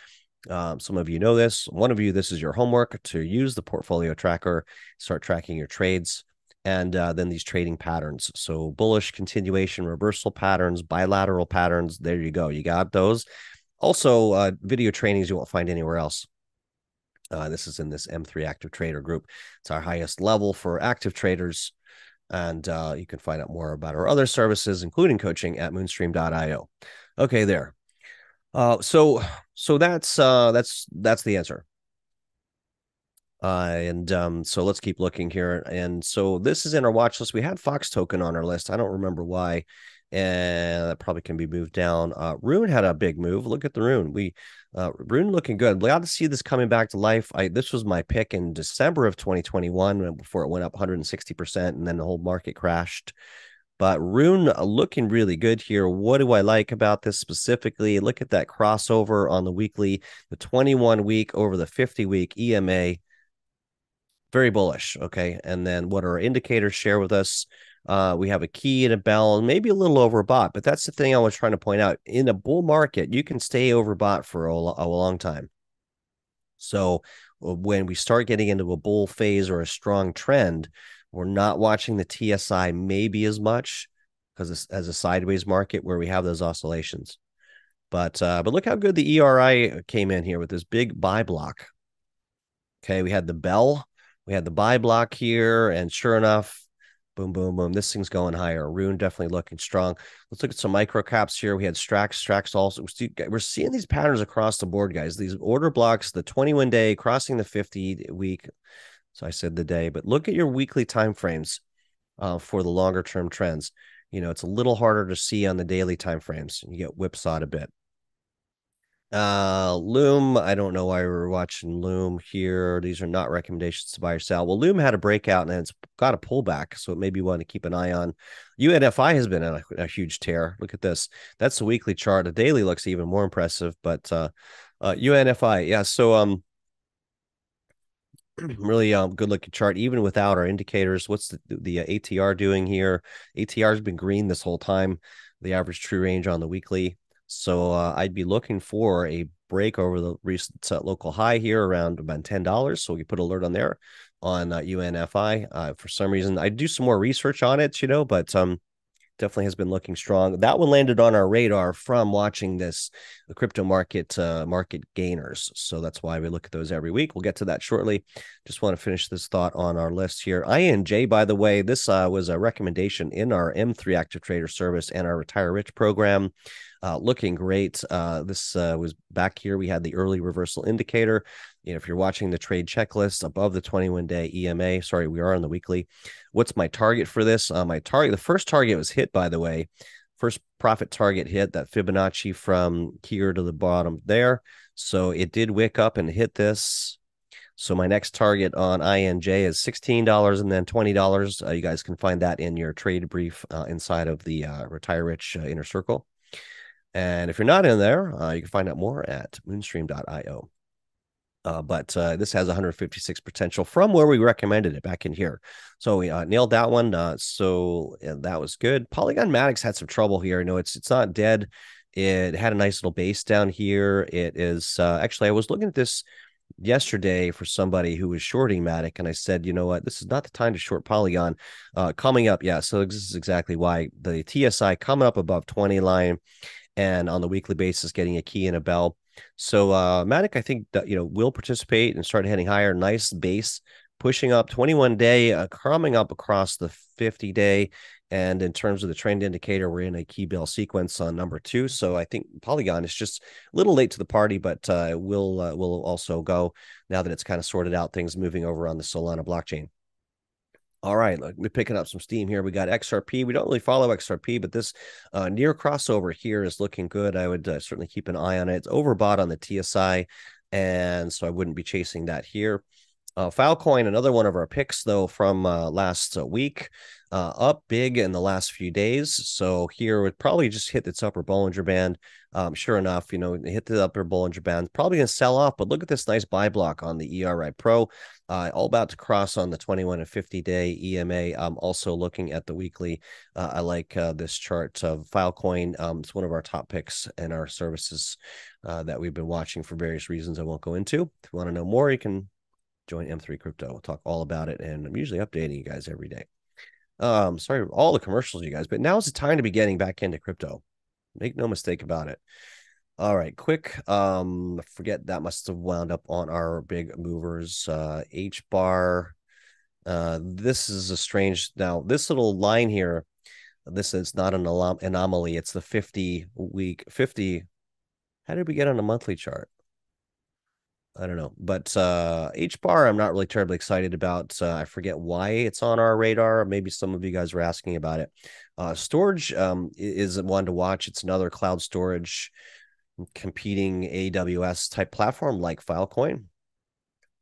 Um, some of you know this. One of you, this is your homework to use the portfolio tracker, start tracking your trades, and uh, then these trading patterns. So bullish continuation, reversal patterns, bilateral patterns. There you go. You got those. Also, uh, video trainings you won't find anywhere else. Uh, this is in this M3 active trader group. It's our highest level for active traders. And uh, you can find out more about our other services, including coaching at moonstream.io. Okay, there. Uh, so so that's uh, that's that's the answer. Uh, and um, so let's keep looking here. And so this is in our watch list. We had Fox token on our list. I don't remember why. And that probably can be moved down. Uh, Rune had a big move. Look at the Rune. We uh, Rune looking good. Glad to see this coming back to life. I this was my pick in December of 2021 before it went up 160 percent, and then the whole market crashed. But Rune uh, looking really good here. What do I like about this specifically? Look at that crossover on the weekly, the 21 week over the 50 week EMA. Very bullish. Okay. And then what our indicators share with us? Uh, we have a key and a bell, maybe a little overbought, but that's the thing I was trying to point out. In a bull market, you can stay overbought for a, a long time. So uh, when we start getting into a bull phase or a strong trend, we're not watching the TSI maybe as much because as a sideways market where we have those oscillations. But uh, but look how good the ERI came in here with this big buy block. Okay, we had the bell, we had the buy block here, and sure enough, boom, boom, boom. This thing's going higher. Rune definitely looking strong. Let's look at some micro caps here. We had Strax, Strax also. We're seeing these patterns across the board, guys. These order blocks, the 21 day crossing the 50 week. So I said the day, but look at your weekly time frames uh, for the longer term trends. You know, it's a little harder to see on the daily time frames. You get whipsawed a bit. Uh, Loom, I don't know why we're watching Loom here. These are not recommendations to buy or sell. Well, Loom had a breakout and it's got a pullback, so it may be one to keep an eye on. UNFI has been a, a huge tear. Look at this. That's the weekly chart. The daily looks even more impressive, but uh, uh, UNFI, yeah. So um, [CLEARS THROAT] really um good looking chart even without our indicators. What's the the uh, ATR doing here? ATR has been green this whole time. The average true range on the weekly so uh, I'd be looking for a break over the recent uh, local high here around about ten dollars. So we put alert on there on uh, UNFI. Uh, for some reason, I do some more research on it, you know, but um, definitely has been looking strong. That one landed on our radar from watching this the crypto market uh, market gainers. So that's why we look at those every week. We'll get to that shortly. Just want to finish this thought on our list here. INJ, by the way, this uh, was a recommendation in our M3 Active Trader service and our Retire Rich program uh, looking great. Uh, this uh, was back here. We had the early reversal indicator. You know, if you're watching the trade checklist above the 21 day EMA, sorry, we are on the weekly. What's my target for this? Uh, my target, the first target was hit, by the way. First profit target hit that Fibonacci from here to the bottom there. So it did wick up and hit this. So my next target on INJ is $16 and then $20. Uh, you guys can find that in your trade brief uh, inside of the uh, Retire Rich uh, Inner Circle. And if you're not in there, uh, you can find out more at moonstream.io. Uh, but uh, this has 156 potential from where we recommended it back in here. So we uh, nailed that one. Uh, so that was good. Polygon Matics had some trouble here. Know, it's it's not dead. It had a nice little base down here. It is uh, actually I was looking at this yesterday for somebody who was shorting Matic, and I said, you know what, this is not the time to short Polygon. Uh, coming up, yeah. So this is exactly why the TSI coming up above 20 line and on the weekly basis getting a key and a bell. So uh Matic, I think that you know will participate and start heading higher. Nice base pushing up 21 day, uh, coming up across the 50 day. And in terms of the trend indicator, we're in a key bell sequence on number two. So I think Polygon is just a little late to the party, but uh, will uh, will also go now that it's kind of sorted out things moving over on the Solana blockchain. All right, look, we're picking up some steam here. We got XRP. We don't really follow XRP, but this uh, near crossover here is looking good. I would uh, certainly keep an eye on it. It's overbought on the TSI, and so I wouldn't be chasing that here. Uh, Filecoin, another one of our picks, though, from uh, last uh, week, uh, up big in the last few days. So here would probably just hit its upper Bollinger Band. Um, sure enough, you know, hit the upper Bollinger Band. Probably going to sell off, but look at this nice buy block on the ERI Pro. Uh, all about to cross on the 21 and 50 day EMA. I'm also looking at the weekly. Uh, I like uh, this chart of Filecoin. Um, it's one of our top picks in our services uh, that we've been watching for various reasons I won't go into. If you want to know more, you can join M3 Crypto. We'll talk all about it. And I'm usually updating you guys every day. Um, sorry, all the commercials, you guys, but now's the time to be getting back into crypto. Make no mistake about it. All right, quick. Um, forget that must have wound up on our big movers. Uh, HBAR. Uh, this is a strange. Now, this little line here, this is not an anomaly. It's the 50 week, 50. How did we get on a monthly chart? I don't know, but uh, HBAR, I'm not really terribly excited about. Uh, I forget why it's on our radar. Maybe some of you guys were asking about it. Uh, Storj um, is one to watch. It's another cloud storage competing AWS type platform like Filecoin.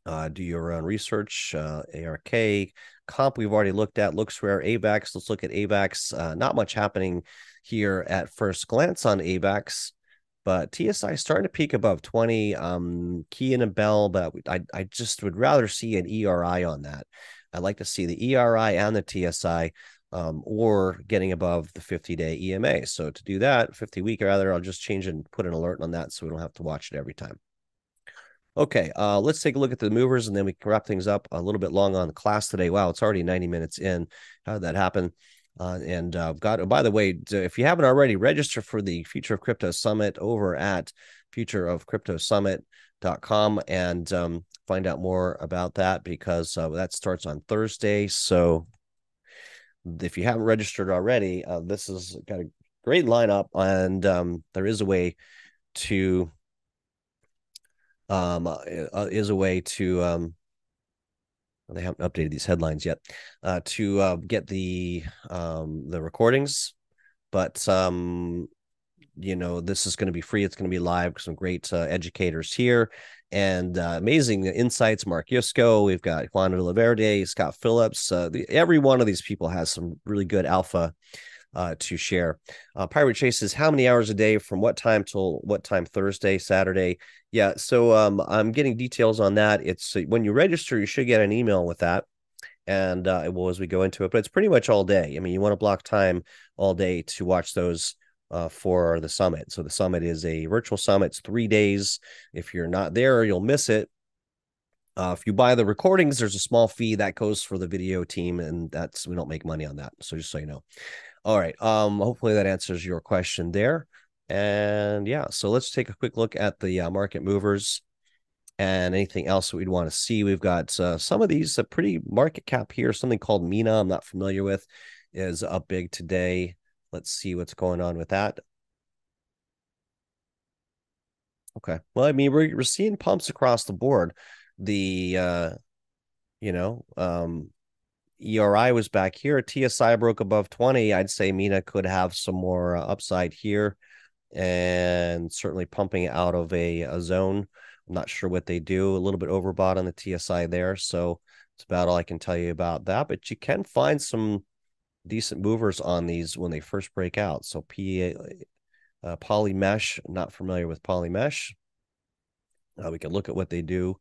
Uh, do your own research. Uh, ARK comp we've already looked at. Looks rare. AVAX. Let's look at AVAX. Uh, not much happening here at first glance on AVAX but TSI starting to peak above 20. Um, Key and a Bell, but I, I just would rather see an ERI on that. I'd like to see the ERI and the TSI um, or getting above the 50 day EMA. So to do that, 50 week rather, I'll just change and put an alert on that so we don't have to watch it every time. Okay, uh, let's take a look at the movers and then we can wrap things up a little bit long on the class today. Wow, it's already 90 minutes in. How did that happen? Uh, and uh, got, oh, by the way, if you haven't already, register for the Future of Crypto Summit over at futureofcryptosummit.com and um, find out more about that because uh, that starts on Thursday. So if you haven't registered already, uh, this has got a great lineup, and um, there is a way to um, uh, is a way to um, they haven't updated these headlines yet uh, to uh, get the um, the recordings but um, you know this is going to be free. It's going to be live some great uh, educators here and uh, amazing insights. Mark Yusko we've got Juan Villaverde scott phillips uh, the, every one of these people has some really good alpha uh, to share. Uh, Pirate Chase is how many hours a day from what time till what time Thursday, Saturday? Yeah, so um, I'm getting details on that. It's uh, when you register, you should get an email with that, and uh, well as we go into it, but it's pretty much all day. I mean, you want to block time all day to watch those uh, for the summit. So the summit is a virtual summit. It's three days. If you're not there, you'll miss it. Uh, if you buy the recordings, there's a small fee that goes for the video team, and that's we don't make money on that. So just so you know. All right. Um, hopefully that answers your question there. And yeah, so let's take a quick look at the uh, market movers and anything else that we'd want to see. We've got uh, some of these a pretty market cap here. Something called Mina, I'm not familiar with, is up big today. Let's see what's going on with that. Okay. Well, I mean, we're, we're seeing pumps across the board. The, uh, you know, um, ERI was back here. TSI broke above 20. I'd say Mina could have some more uh, upside here and certainly pumping out of a, a zone. I'm not sure what they do. A little bit overbought on the TSI there. So it's about all I can tell you about that. But you can find some decent movers on these when they first break out. So PA, uh, Polymesh, not familiar with Polymesh. Uh, we can look at what they do,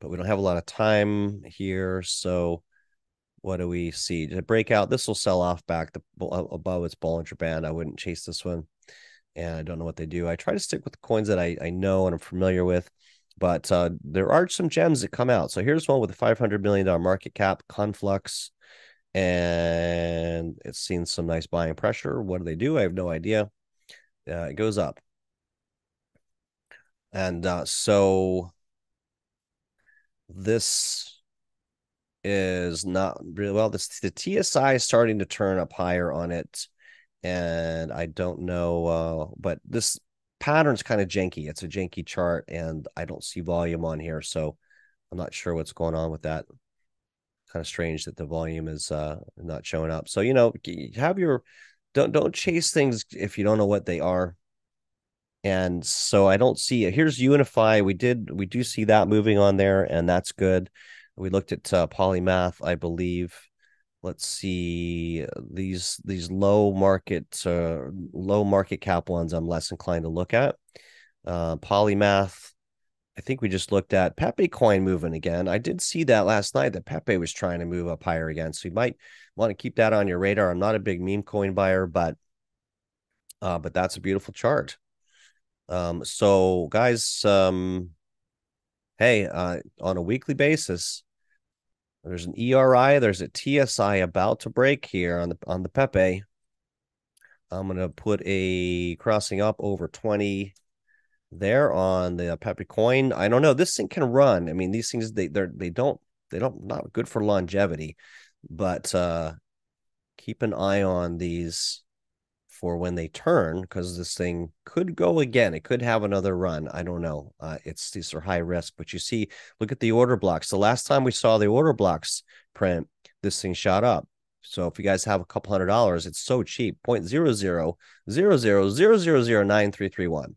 but we don't have a lot of time here. So what do we see? To break out, this will sell off back the, uh, above its Bollinger Band. I wouldn't chase this one. And I don't know what they do. I try to stick with the coins that I, I know and I'm familiar with. But uh, there are some gems that come out. So here's one with a $500 million market cap, Conflux. And it's seen some nice buying pressure. What do they do? I have no idea. Uh, it goes up. And uh, so this is not really well. This the TSI is starting to turn up higher on it, and I don't know, uh, but this pattern's kind of janky. It's a janky chart, and I don't see volume on here, so I'm not sure what's going on with that. Kind of strange that the volume is uh, not showing up. So you know, have your don't don't chase things if you don't know what they are. And so I don't see it. Here's Unify. We did we do see that moving on there, and that's good. We looked at uh, polymath, I believe. Let's see these these low market uh, low market cap ones. I'm less inclined to look at. Uh, polymath. I think we just looked at Pepe coin moving again. I did see that last night that Pepe was trying to move up higher again. So you might want to keep that on your radar. I'm not a big meme coin buyer, but uh, but that's a beautiful chart. Um, so guys, um, hey, uh, on a weekly basis, there's an ERI, there's a TSI about to break here on the on the Pepe. I'm gonna put a crossing up over 20 there on the Pepe coin. I don't know. This thing can run. I mean, these things they they're they don't they don't not good for longevity, but uh keep an eye on these for when they turn because this thing could go again. It could have another run. I don't know. Uh, it's these are high risk, but you see, look at the order blocks. The last time we saw the order blocks print, this thing shot up. So if you guys have a couple hundred dollars, it's so cheap. Point zero zero zero zero zero zero zero nine three three one.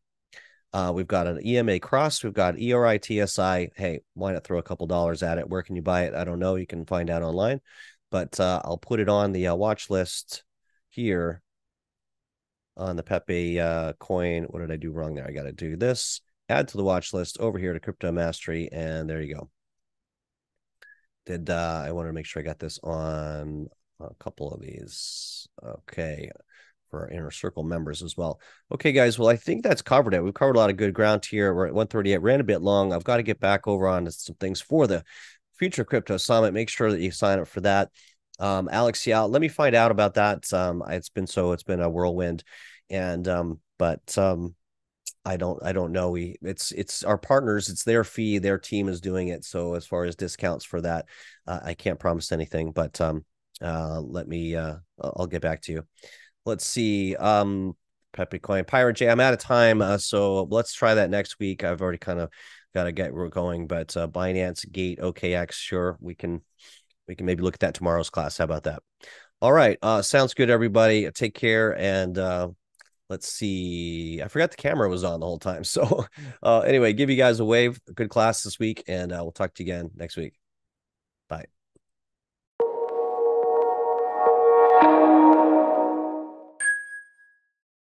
Uh, we've got an EMA cross. We've got ERI TSI. Hey, why not throw a couple dollars at it? Where can you buy it? I don't know. You can find out online, but uh, I'll put it on the uh, watch list here on the Pepe uh, coin. What did I do wrong there? I got to do this. Add to the watch list over here to Crypto Mastery, and there you go. Did uh, I want to make sure I got this on a couple of these? Okay, for our inner circle members as well. Okay, guys. Well, I think that's covered it. We've covered a lot of good ground here. We're at 138. Ran a bit long. I've got to get back over on some things for the future crypto summit. Make sure that you sign up for that. Um, Alex, yeah, let me find out about that. Um, it's been so it's been a whirlwind, and um, but um, I don't I don't know. We it's it's our partners. It's their fee. Their team is doing it. So as far as discounts for that, uh, I can't promise anything. But um, uh, let me uh, I'll get back to you. Let's see. Um, Pepe Coin Pirate J. I'm out of time, uh, so let's try that next week. I've already kind of got to get going, but uh, Binance Gate OKX, sure, we can we can maybe look at that tomorrow's class. How about that? All right. Uh, sounds good, everybody. Take care. And uh, let's see. I forgot the camera was on the whole time. [LAUGHS] So uh, anyway, give you guys a wave. Good class this week, and uh, we'll talk to you again next week.